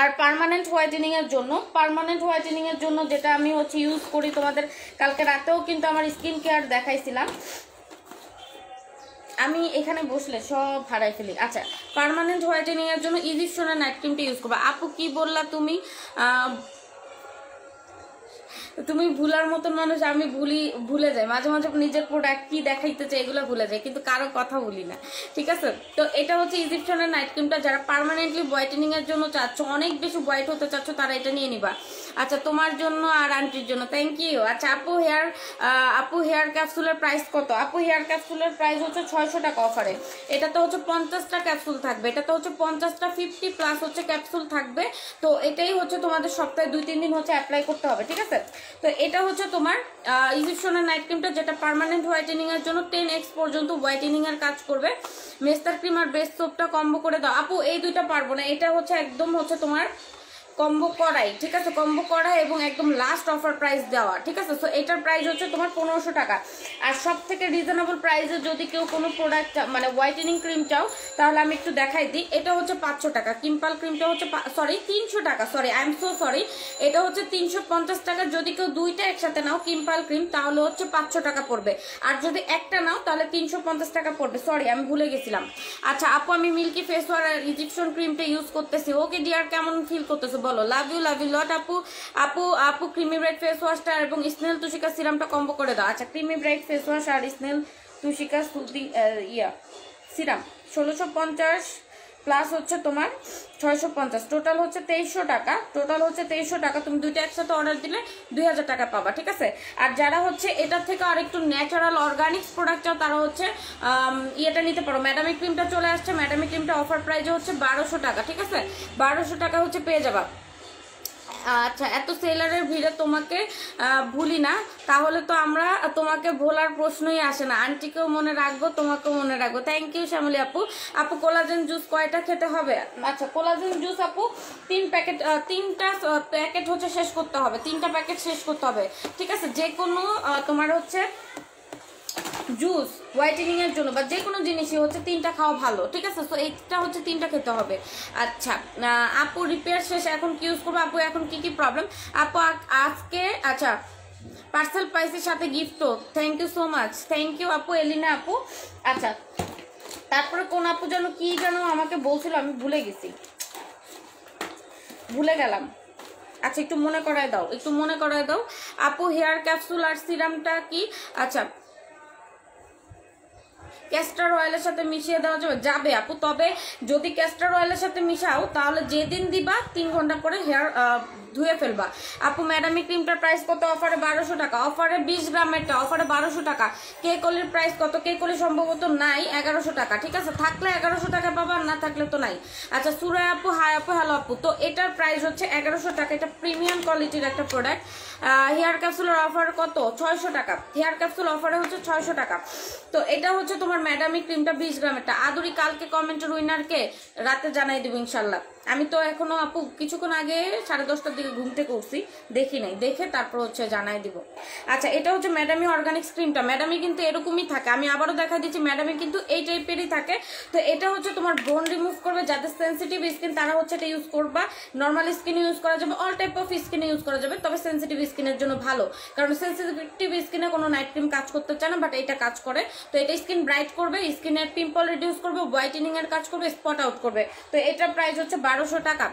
আর পারমানেন্ট হোয়াইটেনিং এর জন্য পারমানেন্ট হোয়াইটেনিং এর জন্য যেটা আমি হচ্ছে ইউজ করি তোমাদের, কালকে রাতেও কিন্তু আমার স্কিন কেয়ার দেখাইছিলাম। আমি এখানে বসলে সব হারাই ফেলি। আচ্ছা পারমানেন্ট হোয়াইটেনিং এর জন্য ইজিপশনের নাইট ক্রিমটা ইউজ করব। আপু, কি বললা তুমি? তুমি ভুলার মতন মানুষ, আমি ভুলি, ভুলে যাই। মাঝে মাঝে নিজের প্রোডাক্ট কি দেখাইতে চাই এগুলো ভুলে যাই, কিন্তু কারও কথা বলি না। ঠিক আছে? তো এটা হচ্ছে ইজিপশনের নাইট ক্রিমটা যারা পার্মানেন্টলি হোয়াইটেনিং এর জন্য চাচ্ছ, অনেক বেশি হোয়াইট হতে চাচ্ছ, তারা এটা নিয়ে নিবা। আচ্ছা তোমার জন্য আর আন্টির জন্য। থ্যাংক ইউ আচ্ছা আপু হেয়ার আপু হেয়ার ক্যাপসুলের প্রাইস কত? আপু হেয়ার ক্যাপসুলের প্রাইস হচ্ছে ছয়শো টাকা অফারে এটা তো হচ্ছে পঞ্চাশটা ক্যাপসুল থাকবে। এটা তো হচ্ছে পঞ্চাশটা ফিফটি প্লাস হচ্ছে ক্যাপসুল থাকবে। তো এটাই হচ্ছে তোমাদের সপ্তাহে দুই তিন দিন হচ্ছে অ্যাপ্লাই করতে হবে। ঠিক আছে? তো এটা হচ্ছে তোমার ইজিপশনের নাইট ক্রিমটা যেটা পারমানেন্ট হোয়াইটেনিং এর জন্য টেন এক্স পর্যন্ত হোয়াইটেনিং এর কাজ করবে। মেস্তার ক্রিম আর বেস্ট সোপটা কম্বো করে দাও। আপু, এই দুইটা পারব না। এটা হচ্ছে একদম হচ্ছে তোমার কম্বো করাই, ঠিক আছে? কম্বো করা এবং একদম লাস্ট অফার প্রাইস দেওয়া, ঠিক আছে? সো এটার প্রাইস হচ্ছে তোমার পনেরোশো টাকা। আর সব থেকে রিজনেবল প্রাইসে যদি কেউ কোনো প্রোডাক্ট মানে হোয়াইটেনিং ক্রিম চাও, তাহলে আমি একটু দেখাই দিই। এটা হচ্ছে পাঁচশো টাকা। কিম্পাল ক্রিমটা হচ্ছে সরি তিনশো টাকা। Sorry I am so sorry এটা হচ্ছে তিনশো পঞ্চাশ টাকা। যদি কেউ দুইটা একসাথে নাও কিম্পাল ক্রিম তাহলে হচ্ছে পাঁচশো টাকা পড়বে। আর যদি একটা নাও, তাহলে তিনশো পঞ্চাশ টাকা পড়বে। সরি আমি ভুলে গেছিলাম। আচ্ছা আপু, আমি মিল্কি ফেস ওয়ার ইজিপশন ক্রিমটা ইউজ করতেছি। ওকে ডিয়ার কেমন ফিল করতেছো? বলো love you love you lot আপু আপু আপু ক্রিমি ব্রাইট ফেস ওয়াশটা এবং স্নেল তুষিকা সিরামটা কম্বো করে দাও। আচ্ছা ক্রিমি ব্রাইট ফেস ওয়াশ আর স্নেল তুষিকা সুদি ইয়া সিরাম ষোলোশো পঞ্চাশ প্লাস হচ্ছে তোমার ছয়শো পঞ্চাশ। টোটাল হচ্ছে তেইশশো টাকা। টোটাল হচ্ছে তেইশশো টাকা। তুমি দুইটা একসাথে অর্ডার দিলে দুই হাজার টাকা পাবা, ঠিক আছে? আর যারা হচ্ছে এটার থেকে আর একটু ন্যাচারাল অর্গানিক্স প্রোডাক্ট চাও, তারা হচ্ছে ইয়েটা নিতে পারো। ম্যাডামি ক্রিমটা চলে আসছে। ম্যাডামি ক্রিমটা অফার প্রাইজে হচ্ছে বারোশো টাকা, ঠিক আছে? বারোশো টাকা হচ্ছে পেয়ে যাবা। আচ্ছা এত সেলারের ভিড়ে তোমাকে ভুলি না। তাহলে তো আমরা তোমাকে ভোলার প্রশ্নই আসে না। আন্টিকেও মনে রাখব, তোমাকেও মনে রাখব। থ্যাংক ইউ শ্যামলি আপু। আপু কোলাজেন জুস কয়টা খেতে হবে? আচ্ছা কোলাজেন জুস আপু, তিন প্যাকেট তিনটা প্যাকেট হচ্ছে শেষ করতে হবে। তিনটা প্যাকেট শেষ করতে হবে। ঠিক আছে? যে কোনো তোমার হচ্ছে জুস হোয়াইটেনিং এর জন্য বা যে কোনো জিনিসই হচ্ছে তিনটা খাওয়া ভালো, ঠিক আছে? তো এইটা হচ্ছে তিনটা খেতে হবে। আচ্ছা আপু রিপেয়ার শেষ, এখন কি ইউজ করব? আপু, এখন কি কি প্রবলেম আপু আজকে আচ্ছা পার্সেল প্রাইসের সাথে গিফটও thank you so much thank you আপু, এলিনা আপু। আচ্ছা তারপরে কোন আপু যেন কি যেন আমাকে বলছিল, আমি ভুলে গেছি। ভুলে গেলাম। আচ্ছা একটু মনে করায় দাও, একটু মনে করায় দাও। আপু হেয়ার ক্যাপসুল আর সিরামটা কি? আচ্ছা ক্যাস্টার অয়েলের সাথে মিশিয়ে দেওয়া যাবে যাবে আপু। তবে যদি ক্যাস্টার অয়েলের সাথে মিশাও, তাহলে যেদিন দিবা তিন ঘণ্টা করে হেয়ার ধুয়ে ফেলবা। আপু ম্যাডামি ক্রিমটার প্রাইস কত? অফারে বারোশো টাকা। অফারে বিশ গ্রামেরটা অফারে বারোশো টাকা। কে কলির প্রাইস কত? কে কলি সম্ভবত নাই, এগারোশো টাকা। ঠিক আছে? থাকলে এগারোশো টাকা পাবা, না থাকলে তো নাই। আচ্ছা সুরায় আপু হাই আপু হ্যালো আপু। তো এটার প্রাইস হচ্ছে এগারোশো টাকা। এটা প্রিমিয়াম কোয়ালিটির একটা প্রোডাক্ট হেয়ার ক্যাপসুলের অফার কত? ছয়শো টাকা। হেয়ার ক্যাপসুল অফারে হচ্ছে ছয়শো টাকা। তো এটা হচ্ছে তোমার ম্যাডামি ক্রিমটা বিশ গ্রামেরটা আদুরি কালকে কমেন্টের উইনারকে রাতে জানাই দেবো, ইনশাল্লাহ। আমি তো এখনও আপু কিছুক্ষণ আগে সাড়ে দশটার দিকে ঘুম থেকে উঠছি, দেখি নাই। দেখে তারপর হচ্ছে জানাই দিব। আচ্ছা এটা হচ্ছে ম্যাডামি অর্গানিক ক্রিমটা ম্যাডামি কিন্তু এরকমই থাকে। আমি আবারও দেখা দিচ্ছি ম্যাডামি কিন্তু এই টাইপেরই থাকে। তো এটা হচ্ছে তোমার ব্রোন রিমুভ করবে, যাদের সেন্সিটিভ স্কিন তারা হচ্ছে এটা ইউজ করবা। নর্মাল স্কিনে ইউজ করা যাবে অল টাইপ অফ স্কিনে ইউজ করা যাবে, তবে সেন্সিটিভ স্কিনের জন্য ভালো। কারণ সেন্সিটিভ স্কিনে কোনো নাইট ক্রিম কাজ করতে চায় না বাট এটা কাজ করে। তো এটা স্কিন ব্রাইট করবে স্কিনের পিম্পল রিডিউস করবে হোয়াইটেনিং এর কাজ করবে স্পট আউট করবে। তো এটার প্রাইস হচ্ছে বারোশো টাকা।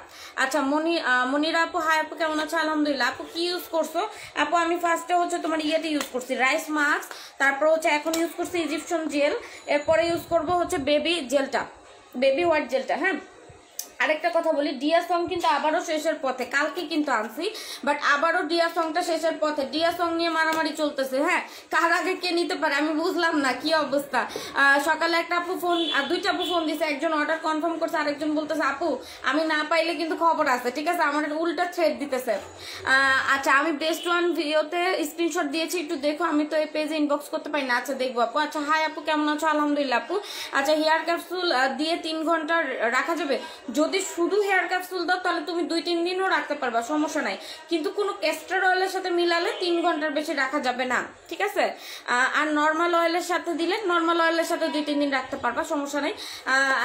আচ্ছা মনি মনিরা আপু, হাই আপু, কেমন আছে? আলহামদুলিল্লাহ। আপু, কি ইউজ করছ? আপু, আমি ফার্স্টে হচ্ছে তোমার ইয়েতে ইউজ করছি রাইস মাস্ক তারপর হচ্ছে এখন ইউজ করছি ইজিপশন জেল এরপরে ইউজ করব হচ্ছে বেবি জেলটা বেবি হোয়াইট জেলটা হ্যাঁ? আরেকটা কথা বলি ডিয়া সং কিন্তু আবারও শেষের পথে, কালকে কিন্তু আনছি বাট আবারও ডিয়া সংটা শেষের পথে। ডিয়া সং নিয়ে মারামারি চলতেছে হ্যাঁ? কার আগে কে নিতে পারে, আমি বুঝলাম না, কি অবস্থা? সকালে একটা আপু ফোন আর দুইটা আপু ফোন দিছে, একজন অর্ডার কনফার্ম করছে, আরেকজন বলতেছে, আপু, আমি না পাইলে কিন্তু খবর আছে, ঠিক আছে? আমার উল্টা থ্রেড দিতেছে। আচ্ছা আমি বেস্ট ওয়ান ভিডিওতে স্ক্রিনশট দিয়েছি, একটু দেখো, আমি তো এই পেজে ইনবক্স করতে পারি না। আচ্ছা দেখব আপু। আচ্ছা হাই আপু, কেমন আছো? আলহামদুলিল্লাহ আপু। আচ্ছা হেয়ার ক্যাপসুল দিয়ে তিন ঘণ্টা রাখা যাবে? যদি শুধু হেয়ার ক্যাপসুল দাও, তাহলে তুমি দুই, তিন দিনও রাখতে পারবা, সমস্যা নাই। কিন্তু কোনো ক্যাস্টার অয়েলের সাথে মিলালে তিন ঘণ্টার বেশি রাখা যাবে না, ঠিক আছে? আর নর্মাল অয়েলের সাথে দিলে নর্মাল অয়েলের সাথে দুই, তিন দিন রাখতে পারবা, সমস্যা নাই।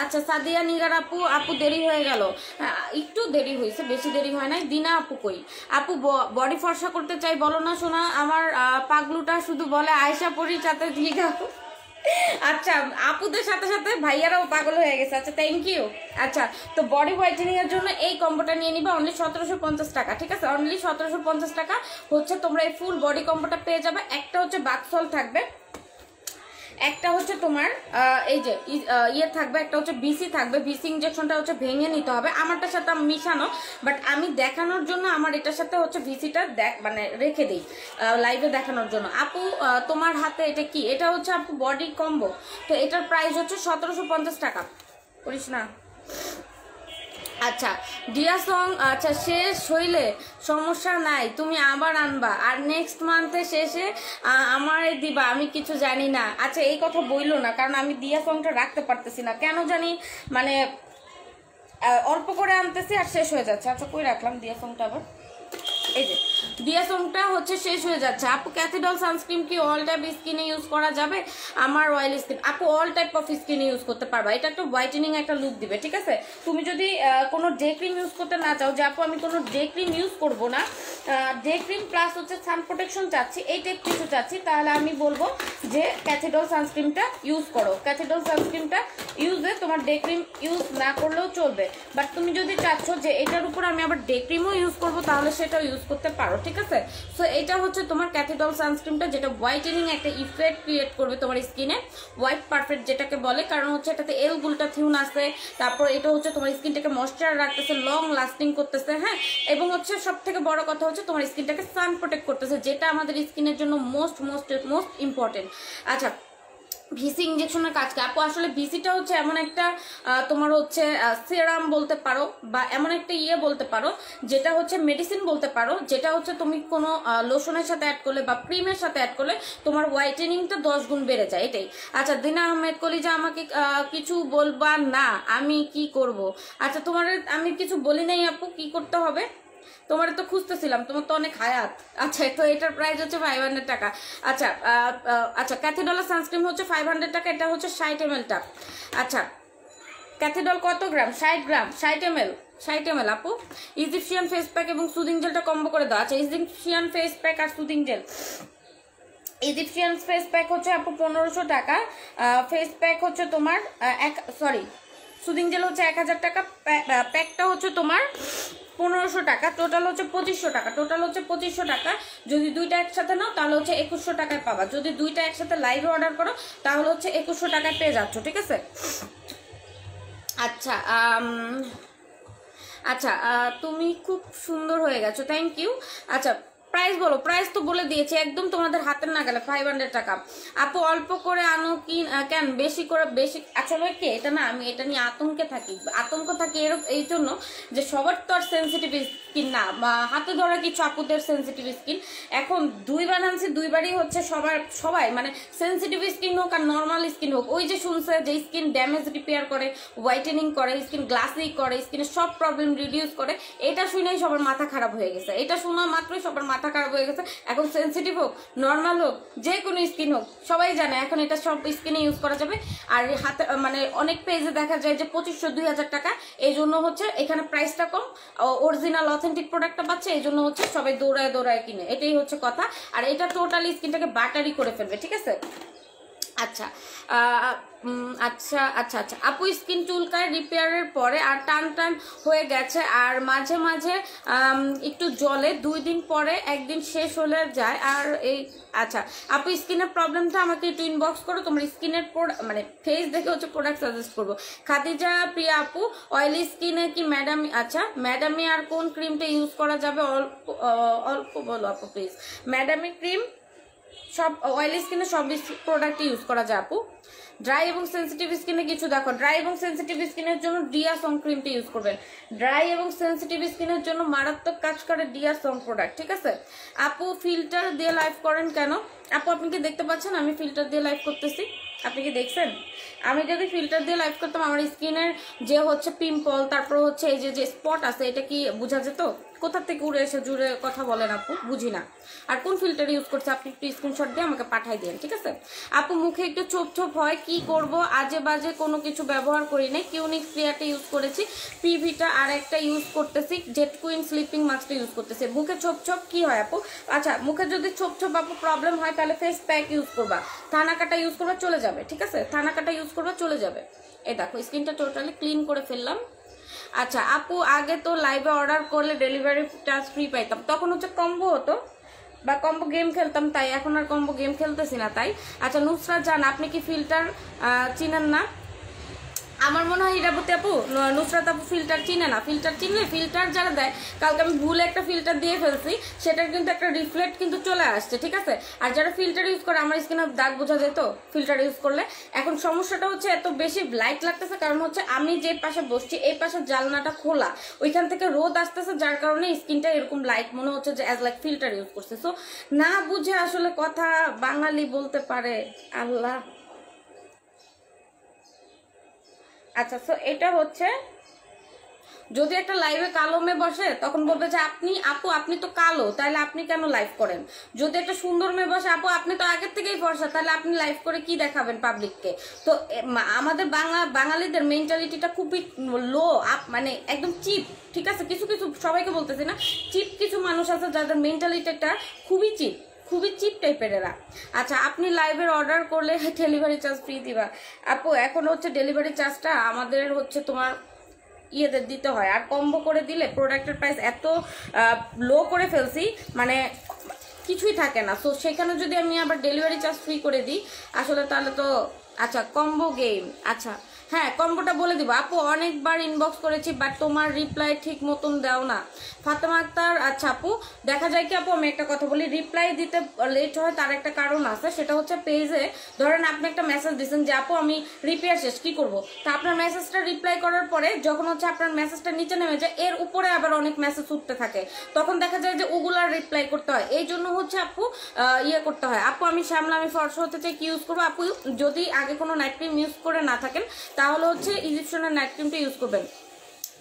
আচ্ছা সাদিয়া, নিগার আপু আপু দেরি হয়ে গেল। একটু দেরি হয়েছে, বেশি দেরি হয় নাই। দিনা আপু কই? আপু বডি ফর্সা করতে চাই, বলো না শোনা আমার পাগলুটা শুধু বলে আয়সা পরি চাতে দিয়ে আচ্ছা আপুদের সাথে সাথে ভাইয়ারাও পাগল হয়ে গেছে। আচ্ছা থ্যাংক ইউ আচ্ছা তো বডি হোয়াইটেনিং এর জন্য এই কম্বোটা নিয়ে নিবা অনলি সতেরোশো পঞ্চাশ টাকা, ঠিক আছে? অনলি সতেরোশো পঞ্চাশ টাকা হচ্ছে তোমরা এই ফুল বডি কম্বোটা পেয়ে যাবে। একটা হচ্ছে বাথসল থাকবে একটা হচ্ছে তোমার এই যে ইয়ে থাকবে, একটা হচ্ছে বিসি থাকবে বিসি ইঞ্জেকশনটা হচ্ছে ভেঙে নিতে হবে। আমারটার সাথে মিশানো বাট আমি দেখানোর জন্য আমার এটার সাথে হচ্ছে ভিসিটা দেখ মানে রেখে দিই লাইভে দেখানোর জন্য। আপু তোমার হাতে এটা কি? এটা হচ্ছে আপু বডি কম্বো তো এটার প্রাইস হচ্ছে সতেরোশো পঞ্চাশ টাকা। করিস না। আচ্ছা ডিয়া সং আচ্ছা শেষ হইলে সমস্যা নাই, তুমি আবার আনবা। আর নেক্সট মান্থে শেষে আমার দিবা, আমি কিছু জানি না। আচ্ছা এই কথা বইলো না, কারণ আমি দিয়া সংটা রাখতে পারতেছি না। কেন জানি মানে অল্প করে আনতেছি আর শেষ হয়ে যাচ্ছে। আচ্ছা কই রাখলাম দিয়া সংটা আবার? এই যে ডিয়াসংটা হচ্ছে শেষ হয়ে যাচ্ছে। আপু ক্যাথিডল সানস্ক্রিন কি অল টাইপ স্কিনে ইউজ করা যাবে? আমার অয়েল স্কিন আপু অল টাইপ অফ স্কিনে ইউজ করতে পারবা। এটা একটা হোয়াইটেনিং একটা লুক দিবে, ঠিক আছে? তুমি যদি কোনো ডে ক্রিম ইউজ করতে না চাও, যে আপু, আমি কোনো ডে ক্রিম ইউজ করব না ডে ক্রিম প্লাস হচ্ছে সান প্রোটেকশন চাচ্ছি, এই টাইপ কিছু চাচ্ছি, তাহলে আমি বলব যে ক্যাথেডল সানস্ক্রিনটা ইউজ করো। ক্যাথিডল সানস্ক্রিনটা ইউজে তোমার ডে ক্রিম ইউজ না করলেও চলবে। বাট তুমি যদি চাচ্ছ যে এটার উপর আমি আবার ডে ক্রিমও ইউজ করব, তাহলে সেটাও ইউজ করতে পারো, ঠিক আছে? সো এটা হচ্ছে তোমার ক্যাথেডল সানস্ক্রিনটা যেটা হোয়াইটেনিং একটা ইফেক্ট ক্রিয়েট করবে তোমার স্কিনে হোয়াইট পারফেক্ট যেটাকে বলে, কারণ হচ্ছে এটাতে এল গুলটা থিউন আছে তারপর এটা হচ্ছে তোমার স্কিনটাকে ময়শ্চার রাখতেছে লং লাস্টিং করতেছে হ্যাঁ? এবং হচ্ছে সব থেকে বড় কথা হচ্ছে তোমার স্কিনটাকে সান প্রোটেক্ট করতেছে, যেটা আমাদের স্কিনের জন্য মোস্ট মোস্ট মোস্ট ইম্পর্টেন্ট আচ্ছা ভিসি ইঞ্জেকশনের কাজ কি? আপু, আসলে ভিসিটা হচ্ছে এমন একটা তোমার হচ্ছে সেরাম বলতে পারো, বা এমন একটা ইয়ে বলতে পারো, যেটা হচ্ছে মেডিসিন বলতে পারো, যেটা হচ্ছে তুমি কোনো লোশনের সাথে অ্যাড করলে বা ক্রিমের সাথে অ্যাড করলে তোমার হোয়াইটেনিংটা দশ গুণ বেড়ে যায়, এটাই। আচ্ছা দিনা আহমেদ কলি যে আমাকে কিছু বলবা? না, আমি কি করব? আচ্ছা তোমার আমি কিছু বলি নাই আপু, কি করতে হবে? তোমার তো খুঁজতেছিলাম, তোমার তো অনেক হায়াত। আচ্ছা তো এটার প্রাইস হচ্ছে ফাইভ হান্ড্রেড টাকা। আচ্ছা আচ্ছা ক্যাথিডলের সানস্ক্রিন হচ্ছে ফাইভ হান্ড্রেড টাকা, এটা হচ্ছে ষাট এম টা। আচ্ছা ক্যাথেডল কত গ্রাম? ষাট গ্রাম, ষাট এম এল ষাট এম এল আপু। ইজিপশিয়ান ফেস প্যাক এবং সুদিং জেলটা কম্বো করে দাও। আচ্ছা ইজিপশিয়ান ফেস প্যাক আর soothing gel Egyptian face pack হচ্ছে আপু পনেরোশো টাকা ফেস প্যাক হচ্ছে তোমার এক সরি সুদিং জেল হচ্ছে এক হাজার টাকা প্যাকটা হচ্ছে তোমার পনেরোশো টাকা টোটাল হচ্ছে পঁচিশশো টাকা টোটাল হচ্ছে পঁচিশশো টাকা। যদি দুইটা একসাথে নাও, তাহলে হচ্ছে একুশশো টাকায় পাবা। যদি দুইটা একসাথে লাইভে অর্ডার করো, তাহলে হচ্ছে একুশশো টাকায় পেয়ে যাচ্ছ, ঠিক আছে? আচ্ছা আচ্ছা তুমি খুব সুন্দর হয়ে গেছো থ্যাংক ইউ আচ্ছা প্রাইস বলো প্রাইস তো বলে দিয়েছে, একদম তোমাদের হাতের না গেলে ফাইভ হান্ড্রেড টাকা। আপু, অল্প করে আনো কি কেন? বেশি করে, বেশি আসলে কি, এটা না, আমি এটা নিয়ে আতঙ্কে থাকি। আতঙ্ক থাকি এর, এই জন্য যে সবার তো আর সেন্সিটিভ স্কিন না, বা হাতে ধরা কিছু আপুদের সেন্সিটিভ স্কিন এখন দুই বানানছি দুইবারই হচ্ছে সবার, সবাই মানে সেন্সিটিভ স্কিন হোক আর নর্মাল স্কিন হোক, ওই যে শুনছে যে স্কিন ড্যামেজ রিপেয়ার করে হোয়াইটেনিং করে স্কিন গ্লাসি করে স্কিনের সব প্রবলেম রিডিউস করে, এটা শুনেই সবার মাথা খারাপ হয়ে গেছে। এটা শোনা মাত্রই সবার মাথা খারাপ হয়ে গেছে, এখন সেন্সিটিভ হোক নর্মাল হোক যে কোনো স্কিন হোক, সবাই জানে এখন এটা সব স্কিনে ইউজ করা যাবে। আর হাতে মানে অনেক পেজে দেখা যায় যে পঁচিশশো, দুই হাজার টাকা, এই জন্য হচ্ছে এখানে প্রাইসটা কম অরিজিনাল অথেন্টিক প্রোডাক্টটা পাচ্ছে, এই জন্য হচ্ছে সবাই দৌড়ায় দৌড়ায় কিনে, এটাই হচ্ছে কথা। আর এটা টোটালি স্কিনটাকে বাটারি করে ফেলবে, ঠিক আছে? আচ্ছা আচ্ছা আচ্ছা আচ্ছা। আপু, স্কিন চুলকায় রিপেয়ারের পরে আর টান টান হয়ে গেছে, আর মাঝে মাঝে একটু জলে দুই দিন পরে একদিন শেষ হলে যায়। আর এই আচ্ছা আপু, স্কিনের প্রবলেমটা আমাকে একটু ইনবক্স করো, তোমার স্কিনের মানে ফেস দেখে হচ্ছে প্রোডাক্ট সাজেস্ট করব। খাদিজা, প্রিয়া আপু অয়েলি স্কিনে কি ম্যাডাম আচ্ছা ম্যাডামি আর কোন ক্রিমটা ইউজ করা যাবে? অল্প অল্প বলো আপু প্লিজ ম্যাডামি ক্রিম সব অয়েলি স্কিনে সব প্রোডাক্ট ইউজ করা যায় আপু। ড্রাই এবং সেন্সিটিভ স্কিনে কিছু দেখো ড্রাই এবং সেন্সিটিভ স্কিনের জন্য ডিয়া সং ক্রিমটা ইউজ করবেন। ড্রাই এবং সেন্সিটিভ স্কিনের জন্য মারাত্মক কাজ করে ডিয়া সং প্রোডাক্ট ঠিক আছে? আপু ফিল্টার দিয়ে লাইভ করেন কেন? আপু, আপনি কি দেখতে পাচ্ছেন? আমি ফিল্টার দিয়ে লাইভ করতেছি। আপনি কি দেখছেন? আমি যদি ফিল্টার দিয়ে লাইভ করতাম, আমার স্কিনের যে হচ্ছে পিম্পল তারপর হচ্ছে এই যে যে স্পট আছে, এটা কি বোঝা যেত? কোথা থেকে উড়ে এসে জুড়ে কথা বলেন আপু? বুঝি না। আর কোন ফিল্টার ইউজ করছে? আপনি একটু স্ক্রিনশট দিয়ে আমাকে পাঠাই দিন ঠিক আছে? আপু, মুখে একটু ছোপ ছোপ হয়, কি করব? আজে বাজে কোনো কিছু ব্যবহার করি নাই। কিউনিক ক্রিয়াটা ইউজ করেছি। পিভিটা আর একটা ইউজ করতেছি। জেট কুইন স্লিপিং মাস্কটা ইউজ করতেছি। মুখে ছোপ ছোপ কি হয়, আপু? আচ্ছা মুখে যদি ছোপ ছোপ, আপু প্রবলেম হয় তাহলে ফেস প্যাক ইউজ করবা। থানা কাটা ইউজ করবা, চলে যাবে, ঠিক আছে? থানা কাটা ইউজ করবা, চলে যাবে। এ দেখো স্কিনটা টোটালি ক্লিন করে ফেললাম। আচ্ছা আপু, আগে তো লাইভে অর্ডার করলে ডেলিভারি চার্জ ফ্রি পাইতাম। তখন হচ্ছে কম্বো হতো, বা কম্বো গেম খেলতাম, তাই এখন আর কম্বো গেম খেলতেছি না, তাই? আচ্ছা নুসরা জান, আপনি কি ফিল্টার চিনেন না? আমার মনে হয় ইরাবতী আপু নুসরাত আপু ফিল্টার চিনে না। ফিল্টার চিনলে ফিল্টার যারা দেয়, কালকে আমি ভুলে একটা ফিল্টার দিয়ে ফেলছি, সেটার কিন্তু একটা রিফ্লেক্ট কিন্তু চলে আসছে, ঠিক আছে? আর যারা ফিল্টার ইউজ করে, আমার স্কিনে দাগ বোঝা যেত ফিল্টার ইউজ করলে। এখন সমস্যাটা হচ্ছে এত বেশি লাইট লাগতেছে, কারণ হচ্ছে আমি যে পাশে বসছি, এই পাশে জানলাটা খোলা। ওইখান থেকে রোদ আসতেছে, যার কারণে স্কিনটা এরকম লাইট মনে হচ্ছে যে অ্যাজ লাইক ফিল্টার ইউজ করছে। সো না বুঝে আসলে কথা বাঙালি বলতে পারে, আল্লাহ। আচ্ছা তো এটা হচ্ছে, যদি একটা লাইভে কালো মেয়ে বসে, তখন বলবে যে আপনি, আপু, আপনি তো কালো, তাহলে আপনি কেন লাইভ করেন? যদি একটা সুন্দর মেয়ে বসে, আপু, আপনি তো আগের থেকেই ফর্সা, তাহলে আপনি লাইভ করে কি দেখাবেন পাবলিককে তো আমাদের বাংলা, বাঙালিদের মেন্টালিটিটা খুবই লো আপ মানে একদম চিপ ঠিক আছে? কিছু কিছু সবাইকে বলতেছি না চিপ কিছু মানুষ আছে যাদের মেন্টালিটিটা খুবই চিপ খুবই চিপ টাইপের এরা। আচ্ছা আপনি লাইভের অর্ডার করলে ডেলিভারি চার্জ ফ্রি দিবা। আপু, এখন হচ্ছে ডেলিভারি চার্জটা আমাদের হচ্ছে তোমার ইয়েদের দিতে হয়। আর কম্বো করে দিলে প্রোডাক্টের প্রাইস এত লো করে ফেলছি মানে কিছুই থাকে না। তো সেখানে যদি আমি আবার ডেলিভারি চার্জ ফ্রি করে দিই, আসলে তাহলে তো আচ্ছা কম্বো গেম আচ্ছা হ্যাঁ কম্বোটা বলে দিব। আপু, অনেকবার ইনবক্স করেছি বাট তোমার রিপ্লাই ঠিক মতন দাও না। ফাতেমা আক্তার আচ্ছা আপু, দেখা যায় কি আপু, আমি একটা কথা বলি রিপ্লাই দিতে লেট হয়, তার একটা কারণ আছে, সেটা হচ্ছে পেজে ধরেন আপনি একটা মেসেজ দিচ্ছেন যে, আপু, আমি রিপেয়ার শেষ, কি করব? তা আপনার মেসেজটা রিপ্লাই করার পরে যখন হচ্ছে আপনার মেসেজটা নিচে নেমে যায়, এর উপরে আবার অনেক মেসেজ উঠতে থাকে। তখন দেখা যায় যে ওগুলার রিপ্লাই করতে হয়। এই জন্য হচ্ছে আপু ইয়ে করতে হয়। আপু, আমি শ্যামলা আমি ফর্সা হতে চাই, কি ইউজ করব? আপু, যদি আগে কোনো নাইট ক্রিম ইউজ করে না থাকেন তাহলে হচ্ছে ইজিপশনের ক্রিমটা ইউজ করবেন।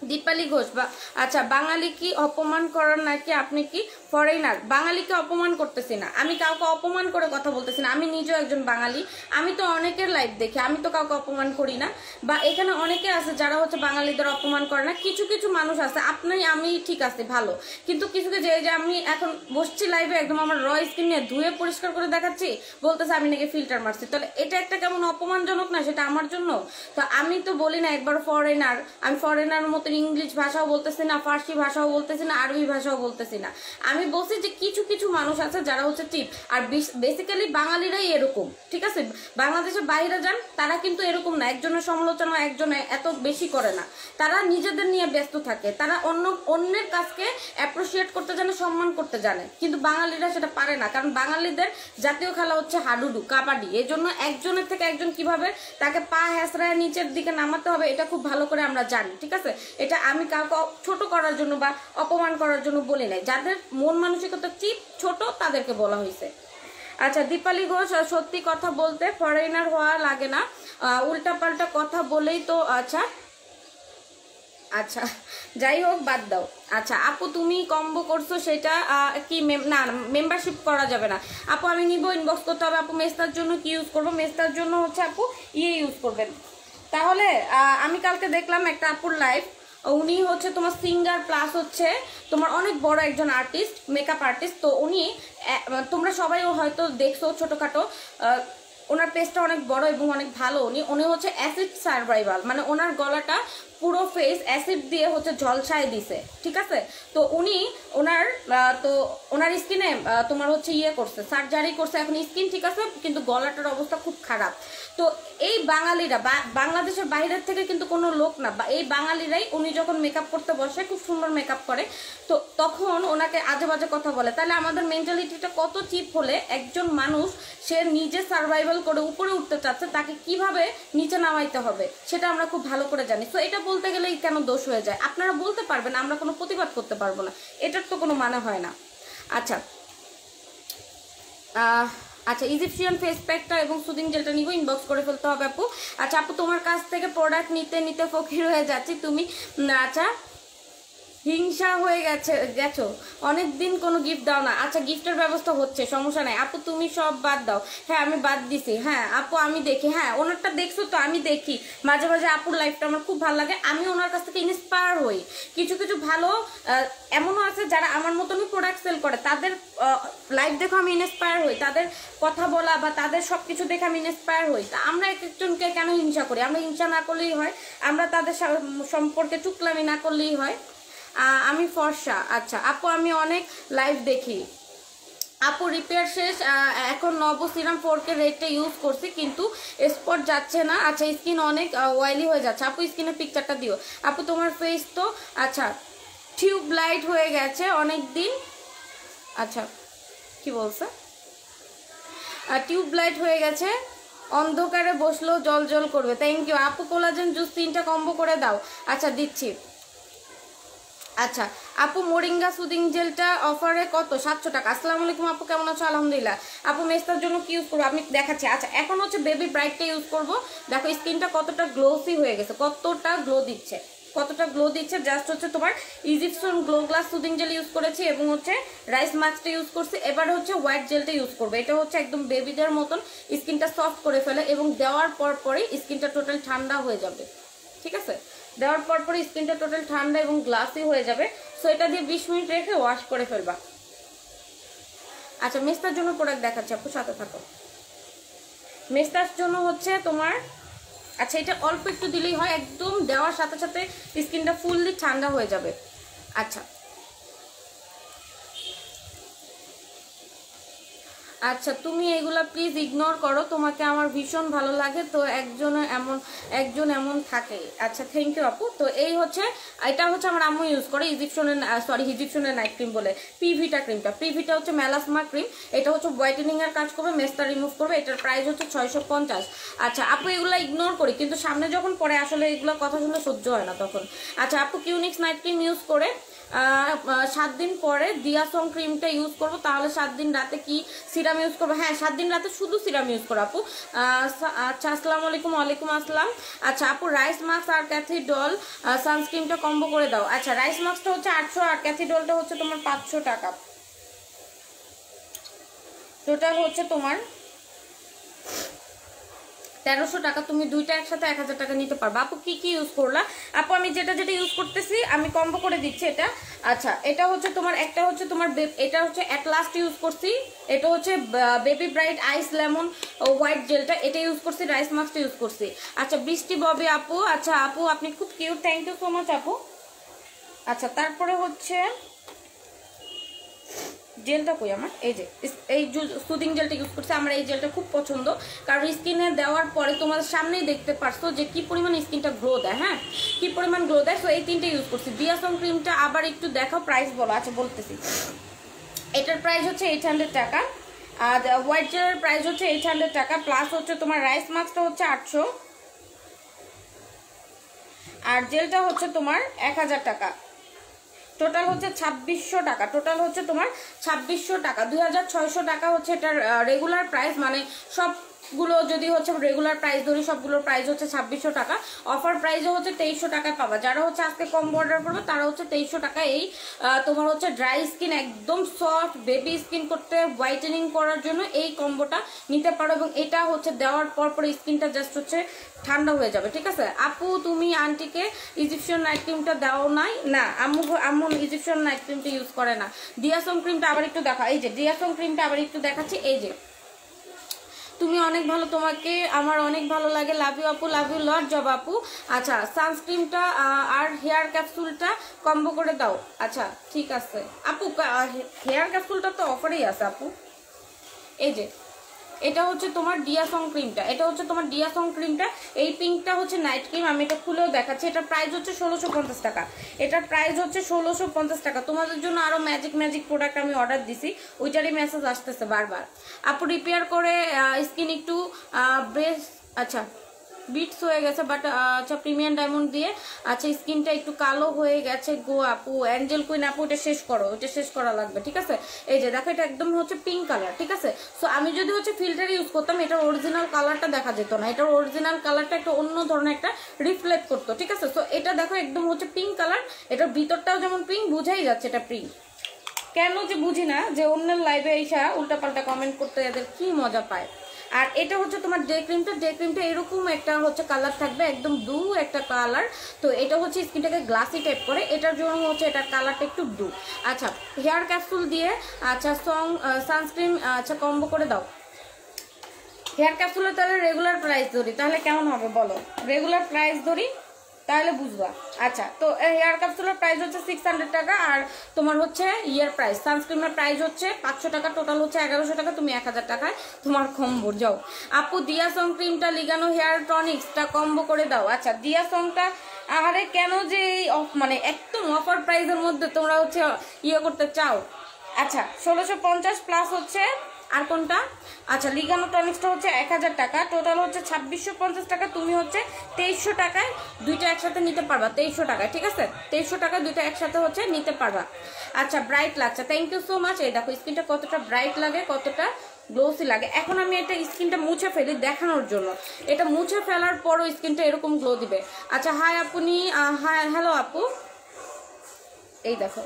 দীপালি ঘোষ বা আচ্ছা বাঙালি কি অপমান করার নাকি আপনি কি ফরেনার বাঙালিকে অপমান করতেছি না। আমি কাউকে অপমান করে কথা বলতেছি না। আমি নিজেও একজন বাঙালি। আমি তো অনেকের লাইফ দেখি। আমি তো কাউকে অপমান করি না। বা এখানে অনেকে আছে যারা হচ্ছে বাঙালিদের অপমান করে না। কিছু কিছু মানুষ আছে। আপনি, আমি ঠিক আছে, ভালো। কিন্তু কিছু কিছু যে আমি এখন বসছি লাইভে একদম আমার র স্কিন নিয়ে ধুয়ে পরিষ্কার করে দেখাচ্ছি। বলতেছে আমি নাকি ফিল্টার মারছি। তাহলে এটা একটা কেমন অপমানজনক না? সেটা আমার জন্য? তো আমি তো বলি না একবার ফরেনার আমি ফরেনার মতন ইংলিশ ভাষাও বলতেছি না ফার্সি ভাষাও বলতেছি না আরবি ভাষাও বলতেছি না। আমি বলছি যে কিছু কিছু মানুষ আছে যারা হচ্ছে টিপ। আর বেসিক্যালি বাঙালিরাই এরকম, ঠিক আছে? বাংলাদেশের বাইরে যান, তারা কিন্তু এরকম না। একজনের সমালোচনা একজনে এত বেশি করে না। তারা নিজেদের নিয়ে ব্যস্ত থাকে। তারা অন্য অন্যের কাজকে অ্যাপ্রিসিয়েট করতে জানে, সম্মান করতে জানে। কিন্তু বাঙালিরা সেটা পারে না। কারণ বাঙালিদের জাতীয় খেলা হচ্ছে হাডুডু, কাবাডি। এই জন্য একজনের থেকে একজন কীভাবে তাকে পা হেসরায় নিচের দিকে নামাতে হবে, এটা খুব ভালো করে আমরা জানি, ঠিক আছে? এটা আমি কাউকে ছোট করার জন্য বা অপমান করার জন্য বলি নাই। যাদের মন মানসিকতা চিপ ছোট তাদেরকে বলা হয়েছে। আচ্ছা দীপালি ঘোষ সত্যি কথা বলতে ফরেনার হওয়া লাগে না। উল্টা পাল্টা কথা বলেই তো আচ্ছা। আচ্ছা যাই হোক, বাদ দাও। আচ্ছা আপু তুমি কম্বো করছ সেটা কি না মেম্বারশিপ করা যাবে না। আপু, আমি নিব ইনবক্স করতে হবে। আপু, মেস্তার জন্য কি ইউজ করব? মেস্তার জন্য হচ্ছে আপু ইয়ে ইউজ করবেন। তাহলে আমি কালকে দেখলাম একটা আপুর লাইভ উনি হচ্ছে তোমার সিঙ্গার প্লাস হচ্ছে তোমার অনেক বড় একজন আর্টিস্ট মেকআপ আর্টিস্ট তো উনি তোমরা সবাই হয়তো দেখছ ছোটোখাটো ওনার পেজটা অনেক বড় এবং অনেক ভালো। উনি উনি হচ্ছে অ্যাসিড সার্ভাইভাল মানে ওনার গলাটা পুরো ফেস অ্যাসিড দিয়ে হচ্ছে ঝলসায় দিছে, ঠিক আছে? তো উনি ওনার তো ওনার স্কিনে তোমার হচ্ছে ইয়ে করছে সার্জারি করছে, এখন স্কিন ঠিক আছে, কিন্তু গলাটার অবস্থা খুব খারাপ। তো এই বাঙালিরা বাংলাদেশের বাইরের থেকে কিন্তু কোনো লোক না, বা এই বাঙালিরাই উনি যখন মেকআপ করতে বসে, খুব সুন্দর মেকআপ করে, তো তখন ওনাকে আজে বাজে কথা বলে। তাহলে আমাদের মেন্টালিটিটা কত চিপ হলে একজন মানুষ সে নিজে সার্ভাইভাল করে উপরে উঠতে চাচ্ছে, তাকে কীভাবে নিচে নামাইতে হবে, সেটা আমরা খুব ভালো করে জানি। তো এটা বলতে গেলেই কেন দোষ হয়ে যায়? আপনারা বলতে পারবেন, আমরা কোনো প্রতিবাদ করতে পারব না। এটার তো কোনো মানে হয় না। আচ্ছা। আচ্ছা ইজিপশিয়ান ফেস প্যাকটা এবং সুদিন জেলটা নিব ইনবক্স করে ফেলতে হবে আপু। আচ্ছা আপু, তোমার কাছ থেকে প্রোডাক্ট নিতে নিতে ফকির হয়ে যাচ্ছি। তুমি আচ্ছা হিংসা হয়ে গেছে, গেছো। অনেক দিন কোনো গিফট দাও না। আচ্ছা গিফটের ব্যবস্থা হচ্ছে, সমস্যা নাই। আপু, তুমি সব বাদ দাও। হ্যাঁ আমি বাদ দিছি। হ্যাঁ আপু, আমি দেখি। হ্যাঁ ওনারটা দেখছ তো, আমি দেখি। মাঝে মাঝে আপুর লাইফটা আমার খুব ভালো লাগে। আমি ওনার কাছ থেকে ইন্সপায়ার হই। কিছু কিছু ভালো এমনও আছে যারা আমার মতনই প্রোডাক্ট সেল করে। তাদের লাইফ দেখে আমি ইন্সপায়ার হই। তাদের কথা বলা বা তাদের সব কিছু দেখে আমি ইন্সপায়ার হই। তা আমরা এক একজনকে কেন হিংসা করি? আমরা হিংসা না করলেই হয়। আমরা তাদের সম্পর্কে চুকলামি না করলেই হয়। আমি ফর্সা। আচ্ছা আপু, আমি অনেক লাইভ দেখি। আপু রিপেয়ার শেষ এখন নব সিরাম ফোরকে রেটটা ইউজ করছি, কিন্তু স্পট যাচ্ছে না। আচ্ছা স্কিন অনেক অয়েলি হয়ে যাচ্ছে। আপু স্কিনের পিকচারটা দিও। আপু, তোমার ফেস তো আচ্ছা টিউব লাইট হয়ে গেছে অনেক দিন আচ্ছা কি বলছে? টিউব লাইট হয়ে গেছে। অন্ধকারে বসলেও জল জল করবে। থ্যাংক ইউ আপু কোলাজেন জুস তিনটা কম্বো করে দাও। আচ্ছা দিচ্ছি। আচ্ছা আপু মোরিঙ্গা সুদিং জেলটা অফারে কত? সাতশো টাকা। আসসালামু আলাইকুম আপু, কেমন আছো? আলহামদুলিল্লাহ। আপু মেস্তার জন্য কি ইউজ করব? আমি দেখাচ্ছি। আচ্ছা এখন হচ্ছে বেবি ব্রাইটটা ইউজ করব। দেখো স্কিনটা কতটা গ্লোসি হয়ে গেছে, কতটা গ্লো দিচ্ছে, কতটা গ্লো দিচ্ছে। জাস্ট হচ্ছে তোমার Egyptian glow glass soothing gel use করেছি এবং হচ্ছে রাইস মাস্কটা ইউজ করছি। এবার হচ্ছে হোয়াইট জেলটা ইউজ করব। এটা হচ্ছে একদম বেবিদের মতন স্কিনটা সফট করে ফেলে এবং দেওয়ার পর পরই স্কিনটা টোটাল ঠান্ডা হয়ে যাবে। ঠিক আছে? দেওয়ার পর পরে স্কিনটা টোটাল ঠান্ডা এবং গ্লাসি হয়ে যাবে। সো এটা দিয়ে বিশ মিনিট রেখে ওয়াশ করে ফেলবা। আচ্ছা মেস্তার জন্য প্রোডাক্ট দেখাচ্ছি, আপু সাথে থাকো। মেস্তার জন্য হচ্ছে তোমার আচ্ছা এটা অল্প একটু দিলেই হয়, একদম দেওয়ার সাথে সাথে স্কিনটা ফুললি ঠান্ডা হয়ে যাবে। আচ্ছা আচ্ছা তুমি এগুলা প্লিজ ইগনোর করো, তোমাকে আমার ভীষণ ভালো লাগে, তো একজন এমন একজন এমন থাকে। আচ্ছা থ্যাংক ইউ আপু। তো এই হচ্ছে, এটা হচ্ছে আমার আম্মু ইউজ করে ইজিপশনের সরি ইজিপশনের নাইট ক্রিম বলে পিভিটা ক্রিমটা পিভিটা হচ্ছে মেলাসমা ক্রিম এটা হচ্ছে হোয়াইটেনিং এর কাজ করবে মেস্তা রিমুভ করবে, এটার প্রাইস হচ্ছে ছয়শো পঞ্চাশ। আচ্ছা আপু, এগুলো ইগনোর করি, কিন্তু সামনে যখন পরে আসলে এগুলো কথা শুনলে সহ্য হয় না তখন। আচ্ছা আপু কিউনিক্স নাইট ক্রিম ইউজ করে সাত দিন পরে দিয়াসং ক্রিমটা ইউজ করব। তাহলে সাত দিন রাতে কি সিরাম ইউজ করব? হ্যাঁ সাত দিন রাতে শুধু সিরাম ইউজ করো আপু। আচ্ছা আসসালামু আলাইকুম, ওয়ালাইকুম আসসালাম। আচ্ছা আপু রাইস মাস্ক আর ক্যাথি ডল সানস্ক্রিনটা কম্বো করে দাও। আচ্ছা রাইস মাস্কটা হচ্ছে আটশো আর ক্যাথি ডলটা হচ্ছে তোমার পাঁচশো টাকা। টোটাল হচ্ছে তোমার তেরোশো টাকা, তুমি দুইটা একসাথে এক হাজার টাকা নিতে পারবে। আপু, কি কি ইউজ করলা? আপু, আমি যেটা যেটা ইউজ করতেছি, আমি কম্বো করে দিচ্ছি এটা। আচ্ছা এটা হচ্ছে তোমার, একটা হচ্ছে তোমার এটা হচ্ছে অ্যাট লাস্ট ইউজ করছি। এটা হচ্ছে baby bright ice lemon white জেলটা এটা ইউজ করছি রাইস মাস্কটা ইউজ করছি। আচ্ছা বৃষ্টি ববে আপু আচ্ছা আপু, আপনি খুব cute thank you so much আপু। আচ্ছা তারপরে হচ্ছে জেলটা কই আমার? এই যে এই সুদিং জেলটা ইউজ করছে, আমার এই জেলটা খুব পছন্দ। কারণ স্কিনে দেওয়ার পরে তোমার সামনেই দেখতে পারছ যে কি পরিমাণ স্কিনটা গ্রো দেয় হ্যাঁ? কি পরিমাণ গ্রো দেয় তো এই তিনটা ইউজ করছি। ডিয়াসন ক্রিমটা আবার একটু দেখাও প্রাইস বলো আচ্ছা বলতেছি। এটার প্রাইস হচ্ছে এইট টাকা। আর হোয়াইট জেলের প্রাইস হচ্ছে এইট টাকা প্লাস হচ্ছে তোমার রাইস মাস্কটা হচ্ছে আটশো। আর জেলটা হচ্ছে তোমার এক হাজার টাকা। টোটাল হচ্ছে ছাব্বিশশো টাকা। টোটাল হচ্ছে তোমার ছাব্বিশশো টাকা। দুই হাজার ছয়শো টাকা হচ্ছে এটার রেগুলার প্রাইস মানে সবগুলো যদি হচ্ছে রেগুলার প্রাইস ধরি, সবগুলোর প্রাইস হচ্ছে ছাব্বিশশো টাকা। অফার প্রাইসও হচ্ছে তেইশশো টাকায় পাবা। যারা হচ্ছে আজকে কম অর্ডার করবে, তারা হচ্ছে তেইশশো টাকা এই তোমার হচ্ছে ড্রাই স্কিন একদম সফট বেবি স্কিন করতে হোয়াইটেনিং করার জন্য এই কম্বোটা নিতে পারো এবং এটা হচ্ছে দেওয়ার পর পর স্কিনটা জাস্ট হচ্ছে ঠান্ডা হয়ে যাবে, ঠিক আছে? আপু, তুমি আন্টিকে ইজিপশিয়ান নাইট ক্রিমটা দাও নাই? না, আম্মু আম্মু ইজিপশিয়ান নাইট ক্রিমটা ইউজ করে না। ডিয়াসম ক্রিমটা আবার একটু দেখা, এই যে ডিয়াসম ক্রিমটা আবার একটু দেখাচ্ছি, এই যে। তুমি অনেক ভালো তোমাকে, আমার অনেক ভালো লাগে। লাভ ইউ আপু লাভ ইউ লট জব আপু। আচ্ছা সানস্ক্রিনটা আর হেয়ার ক্যাপসুলটা কম্বো করে দাও। আচ্ছা ঠিক আছে। আপু হেয়ার ক্যাপসুলটা তো অফারেই আছে আপু। এই যে এটা হচ্ছে তোমার ডিয়াসং ক্রিমটা এটা হচ্ছে তোমার ডিয়াসং ক্রিমটা এই পিঙ্কটা হচ্ছে নাইট ক্রিম আমি এটা খুলেও দেখাচ্ছি। এটা প্রাইস হচ্ছে ষোলোশো পঞ্চাশ টাকা। এটার প্রাইস হচ্ছে ষোলোশো পঞ্চাশ টাকা। তোমাদের জন্য আরও ম্যাজিক ম্যাজিক প্রোডাক্ট আমি অর্ডার দিছি। ওইটারই মেসেজ আসতেছে বারবার। আপু রিপেয়ার করে স্কিন একটু ব্রেস আচ্ছা। বিটস হয়ে গেছে বাট আচ্ছা প্রিমিয়াম ডায়মন্ড দিয়ে। আচ্ছা স্কিনটা একটু কালো হয়ে গেছে, গো আপু, অ্যাঞ্জেল কুইন আপু, ওটা শেষ করো, ওটা শেষ করা লাগবে, ঠিক আছে? এই যে, দেখো, এটা একদম হচ্ছে পিঙ্ক কালার ঠিক আছে? সো আমি যদি হচ্ছে ফিল্টার ইউজ করতাম, এটার অরিজিনাল কালারটা দেখা যেত না। এটার অরিজিনাল কালারটা একটা অন্য ধরনের একটা রিফ্লেক্ট করতো, ঠিক আছে? সো এটা দেখো, একদম হচ্ছে পিঙ্ক কালার এটার ভিতরটাও যেমন পিঙ্ক বুঝাই যাচ্ছে এটা পিঙ্ক কেন যে বুঝি না, যে অন্যের লাইভে এসা উল্টাপাল্টা কমেন্ট করতে এদের কি মজা পায়? আর এটা হচ্ছে তোমার ডে ক্রিমটা ডে ক্রিমটা এরকম একটা হচ্ছে কালার থাকবে, একদম দু একটা কালার তো এটা হচ্ছে স্কিনটাকে গ্লাসি টাইপ করে। এটার জন্য হচ্ছে এটার কালারটা একটু দু আচ্ছা হেয়ার ক্যাপসুল দিয়ে আচ্ছা সং সানস্ক্রিন আচ্ছা কম্বো করে দাও। হেয়ার ক্যাপসুলের তাহলে রেগুলার প্রাইস ধরি। তাহলে কেমন হবে বলো? রেগুলার প্রাইস ধরি। তাহলে বুঝবা। আচ্ছা তো হেয়ার ক্যাপসুলের প্রাইস হচ্ছে সিক্স হান্ড্রেড টাকা আর তোমার হচ্ছে ইয়ের প্রাইস সানস্ক্রিনের প্রাইস হচ্ছে পাঁচশো টাকা টোটাল হচ্ছে এগারোশো টাকা, তুমি এক হাজার টাকায় তোমার কম্বো যাও। আপু দিয়া সং ক্রিমটা লিগানো হেয়ার টনিক্সটা কম্বো করে দাও। আচ্ছা দিয়া সংটা আরে কেন যে এই অফ মানে একদম অফার প্রাইসের মধ্যে তোমরা হচ্ছে ইয়ে করতে চাও? আচ্ছা ষোলোশো পঞ্চাশ প্লাস হচ্ছে আর কোনটা? আচ্ছা লিগানো টনিক্সটা হচ্ছে এক হাজার টাকা। টোটাল হচ্ছে ছাব্বিশশো পঞ্চাশ টাকা, তুমি হচ্ছে তেইশশো টাকায় দুইটা একসাথে নিতে পারবা। তেইশশো টাকায়, ঠিক আছে? তেইশশো টাকায় দুইটা একসাথে হচ্ছে নিতে পারবা। আচ্ছা ব্রাইট লাগছে। থ্যাংক ইউ সো মাচ এই দেখো স্কিনটা কতটা ব্রাইট লাগে, কতটা গ্লোসি লাগে। এখন আমি এটা স্কিনটা মুছে ফেলি দেখানোর জন্য। এটা মুছে ফেলার পরও স্কিনটা এরকম গ্লো দিবে। আচ্ছা হাই আপনি হাই হ্যালো আপু। এই দেখো।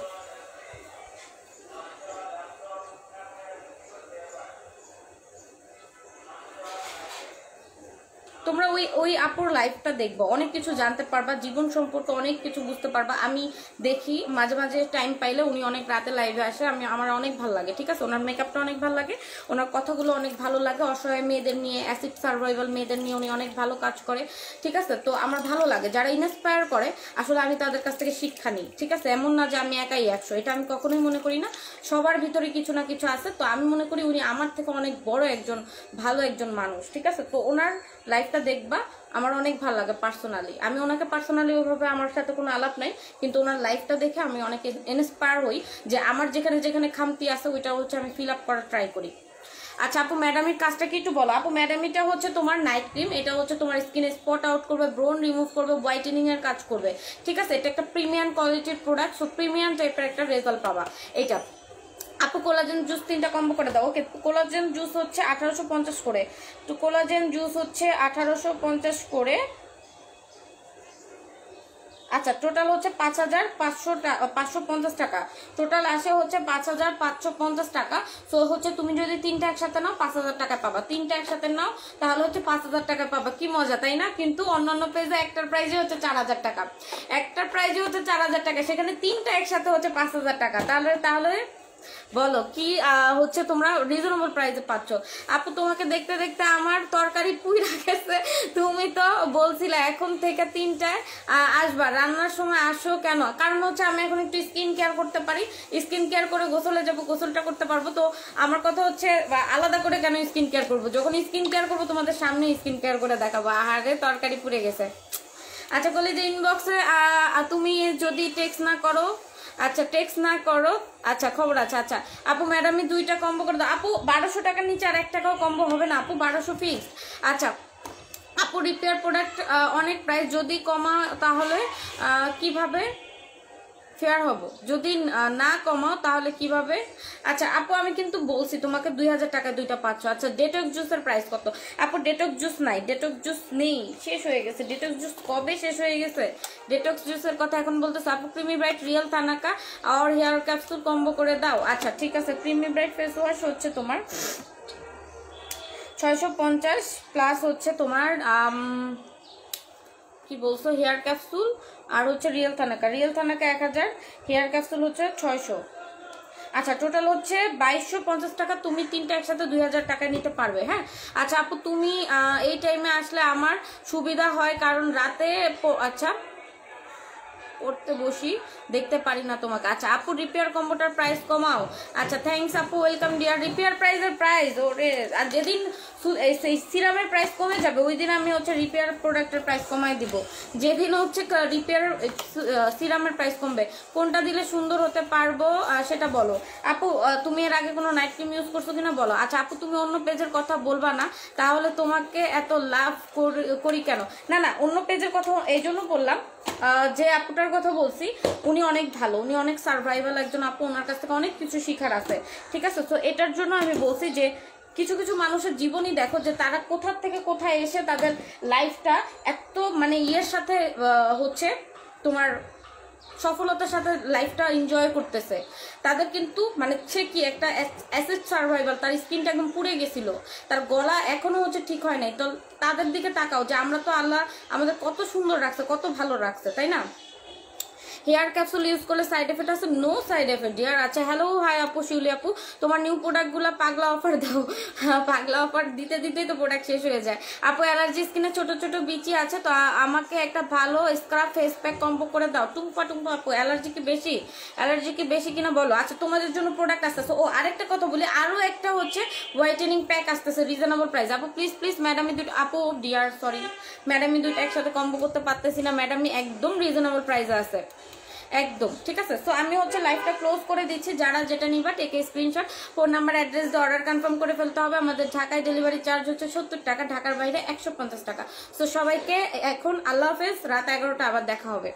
ওই আপুর লাইফটা দেখব। অনেক কিছু জানতে পারবা, জীবন সম্পর্কে অনেক কিছু বুঝতে পারবা। আমি দেখি, মাঝে মাঝে টাইম পাইলে উনি অনেক রাতে লাইভে আসে, আমি, আমার অনেক ভালো লাগে, ঠিক আছে? ওনার মেকআপটা অনেক ভালো লাগে, ওনার কথাগুলো অনেক ভালো লাগে, অসহায় মেয়েদের নিয়ে অ্যাসিড সার্ভাইভাল মেয়েদের নিয়ে উনি অনেক ভালো কাজ করে, ঠিক আছে? তো আমার ভালো লাগে। যারা ইন্সপায়ার করে, আসলে আমি তাদের কাছ থেকে শিক্ষা নিই, ঠিক আছে? এমন না যে আমি একাই একশো, এটা আমি কখনোই মনে করি না। সবার ভিতরে কিছু না কিছু আছে, তো আমি মনে করি উনি আমার থেকে অনেক বড় একজন, ভালো একজন মানুষ, ঠিক আছে? তো ওনার লাইফটা দেখবা আমার অনেক ভালো লাগে পার্সোনালি আমি ওনাকে পার্সোনালি ওইভাবে আমার সাথে কোনো আলাপ নাই, কিন্তু ওনার লাইফটা দেখে আমি অনেক ইন্সপায়ার হই যে আমার যেখানে যেখানে খামতি আছে, ওইটা হচ্ছে আমি ফিল আপ করার ট্রাই করি। আচ্ছা আপু ম্যাডামের কাজটা কি একটু বলো? আপু ম্যাডামিটা হচ্ছে তোমার নাইট ক্রিম এটা হচ্ছে তোমার স্কিনে স্পট আউট করবে ব্রোন রিমুভ করবে হোয়াইটেনিং এর কাজ করবে। ঠিক আছে? এটা একটা প্রিমিয়াম কোয়ালিটির প্রোডাক্ট সো প্রিমিয়াম টাইপের একটা রেজাল্ট পাবা। এটা আপু কোলাজেন জুস তিনটা কম্বো করে দাও। ওকে কোলাজেন জুস হচ্ছে আঠারোশো পঞ্চাশ করে। তো কোলাজেন জুস হচ্ছে আঠারোশো পঞ্চাশ করে। আচ্ছা টোটাল হচ্ছে পাঁচ হাজার পাঁচশো পাঁচশো পঞ্চাশ টাকা। টোটাল আসে হচ্ছে পাঁচ হাজার পাঁচশো পঞ্চাশ টাকা। সো হচ্ছে তুমি যদি তিনটা একসাথে নাও, পাঁচ হাজার টাকা পাবা। তিনটা একসাথে নাও, তাহলে হচ্ছে পাঁচ হাজার টাকা পাবা। কি মজা, তাই না? কিন্তু অন্যান্য পেজে একটার প্রাইজে হচ্ছে চার হাজার টাকা। একটার প্রাইজে হচ্ছে চার হাজার টাকা। সেখানে তিনটা একসাথে হচ্ছে পাঁচ হাজার টাকা। তাহলে তাহলে বলো, কি হচ্ছে তোমরা রিজনেবল প্রাইসে পাচ্ছ? আপু, তোমাকে দেখতে দেখতে আমার তরকারি পুইরা গেছে। তুমি তো বলছিলে এখন থেকে তিনটায় আসবা। রান্নার সময় আসো কেন? কারণ হচ্ছে আমি এখন একটু স্কিন কেয়ার করতে পারি। স্কিন কেয়ার করে গোসলে যাব, গোসলটা করতে পারব। তো আমার কথা হচ্ছে আলাদা করে কেন স্কিন কেয়ার করব? যখন স্কিন কেয়ার করব, তোমাদের সামনে স্কিন কেয়ার করে দেখাবো। আহারে, তরকারি পুড়ে গেছে। আচ্ছা যে ইনবক্সে তুমি যদি টেক্সট না করো আচ্ছা টেক্স না করো। আচ্ছা খবর আছে আচ্ছা। আপু ম্যাডামই দুইটা কম্বো করে দাও। আপু, বারোশো টাকার নিচে আর এক টাকাও কম্বো হবে না। আপু, বারোশো ফিক্স আচ্ছা আপু রিপেয়ার প্রোডাক্ট অনেক প্রাইস যদি কমা তাহলে কীভাবে? ফেয়ার হব। যদি না কমাও, তাহলে কীভাবে? আচ্ছা আপু, আমি কিন্তু বলছি, তোমাকে দুই হাজার টাকা দুইটা পাচ্ছ আচ্ছা ডেটক জুসের প্রাইস কত? আপু ডেটক জুস নাই ডেটক জুস নেই, শেষ হয়ে গেছে। ডেটক জুস কবে শেষ হয়ে গেছে? ডেটক্স জুসের কথা এখন বলতেছে, আপু ক্রিমি ব্রাইট রিয়েল থানাকা আর হেয়ার ক্যাপসুল কম্বো করে দাও। আচ্ছা ঠিক আছে ক্রিমি ব্রাইট ফেস ওয়াশ হচ্ছে তোমার ছয়শো পঞ্চাশ প্লাস হচ্ছে তোমার কি বলছো? হেয়ার ক্যাপসুল আর হচ্ছে রিয়েল থানাকা। রিয়েল থানাকা এক হাজার, হেয়ার ক্যাপসুল হচ্ছে ছয়শো। আচ্ছা টোটাল হচ্ছে বাইশশো পঞ্চাশ টাকা, তুমি তিনটা একসাথে দুই হাজার টাকা নিতে পারবে হ্যাঁ? আচ্ছা আপু, তুমি এই টাইমে আসলে আমার সুবিধা হয়, কারণ রাতে আচ্ছা পড়তে বসি, দেখতে পারি না তোমাকে। আচ্ছা আপু রিপেয়ার কম্পিউটার প্রাইস কমাও। আচ্ছা থ্যাংকস আপু ওয়েলকাম ডিয়ার রিপেয়ার প্রাইসের প্রাইস ওরে, আর যেদিন সেই সিরামের প্রাইস কমে যাবে ওই দিন আমি হচ্ছে রিপেয়ার প্রোডাক্টের প্রাইস কমাই দিব। যেদিন হচ্ছে রিপেয়ার সিরামের প্রাইস কমবে, কোনটা দিলে সুন্দর হতে পারব সেটা বলো। আপু তুমি এর আগে কোনো নাইট ক্রিম ইউজ করছ কিনা বলো। আচ্ছা আপু, তুমি অন্য পেজের কথা বলবা না, তাহলে তোমাকে এত লাভ করি কেন? না না, অন্য পেজের কথা এই জন্য বললাম যে আপুটার কথা বলছি, উনি অনেক ভালো, উনি অনেক সার্ভাইভাল একজন আপু, ওনার কাছ থেকে অনেক কিছু শিখার আছে, ঠিক আছে? তো এটার জন্য আমি বলছি যে, কিছু কিছু মানুষের জীবনই দেখো যে তারা কোথা থেকে কোথায় এসে তাদের লাইফটা এত মানে ইয়ের সাথে হচ্ছে তোমার সফলতার সাথে লাইফটা এনজয় করতেছে। তাদের কিন্তু মানে সে কি একটা অ্যাসেট সার্ভাইভাল তার স্কিনটা একদম পুড়ে গেছিল, তার গলা এখনও হচ্ছে ঠিক হয় নাই। তো তাদের দিকে তাকাও যে আমরা তো আল্লাহ আমাদের কত সুন্দর রাখছে, কত ভালো রাখছে, তাই না? হেয়ার ক্যাপসুল ইউজ করলে সাইড এফেক্ট আছে নো সাইড এফেক্ট ডিয়ার আচ্ছা হ্যালো হাই আপু শিউলি আপু। তোমার নিউ প্রোডাক্টগুলো পাগলা অফার দাও। হ্যাঁ, পাগলা অফার দিতে দিতেই তো প্রোডাক্ট শেষ হয়ে যায়। আপু অ্যালার্জি স্কিনে ছোট ছোট বিচি আছে তো আমাকে একটা ভালো স্ক্রাব ফেস প্যাক কম্বো করে দাও। টুম্পা টুম্পা আপু অ্যালার্জি কি বেশি? অ্যালার্জি কি বেশি কিনা বলো। আচ্ছা তোমাদের জন্য প্রোডাক্ট আসতেছে। ও আরেকটা কথা বলি আরও একটা হচ্ছে হোয়াইটেনিং প্যাক আসতেছে রিজনেবল প্রাইস আপু প্লিজ প্লিজ ম্যাডামি দুটো আপু ডিয়ার সরি ম্যাডামি দুটো একসাথে কম্বো করতে পারতেছি না। ম্যাডামি একদম রিজনেবল প্রাইসে আছে। একদম, ঠিক আছে? সো আমি হচ্ছে লাইভটা ক্লোজ করে দিচ্ছি, যারা যেটা নিবা টেকে স্ক্রিনশট ফোন নাম্বার অ্যাড্রেস দিয়ে অর্ডার কনফার্ম করে ফেলতে হবে। আমাদের ঢাকায় ডেলিভারি চার্জ হচ্ছে সত্তর টাকা, ঢাকার বাইরে একশো পঞ্চাশ টাকা। সো সবাইকে এখন আল্লাহ হাফেজ, রাত এগারোটা আবার দেখা হবে।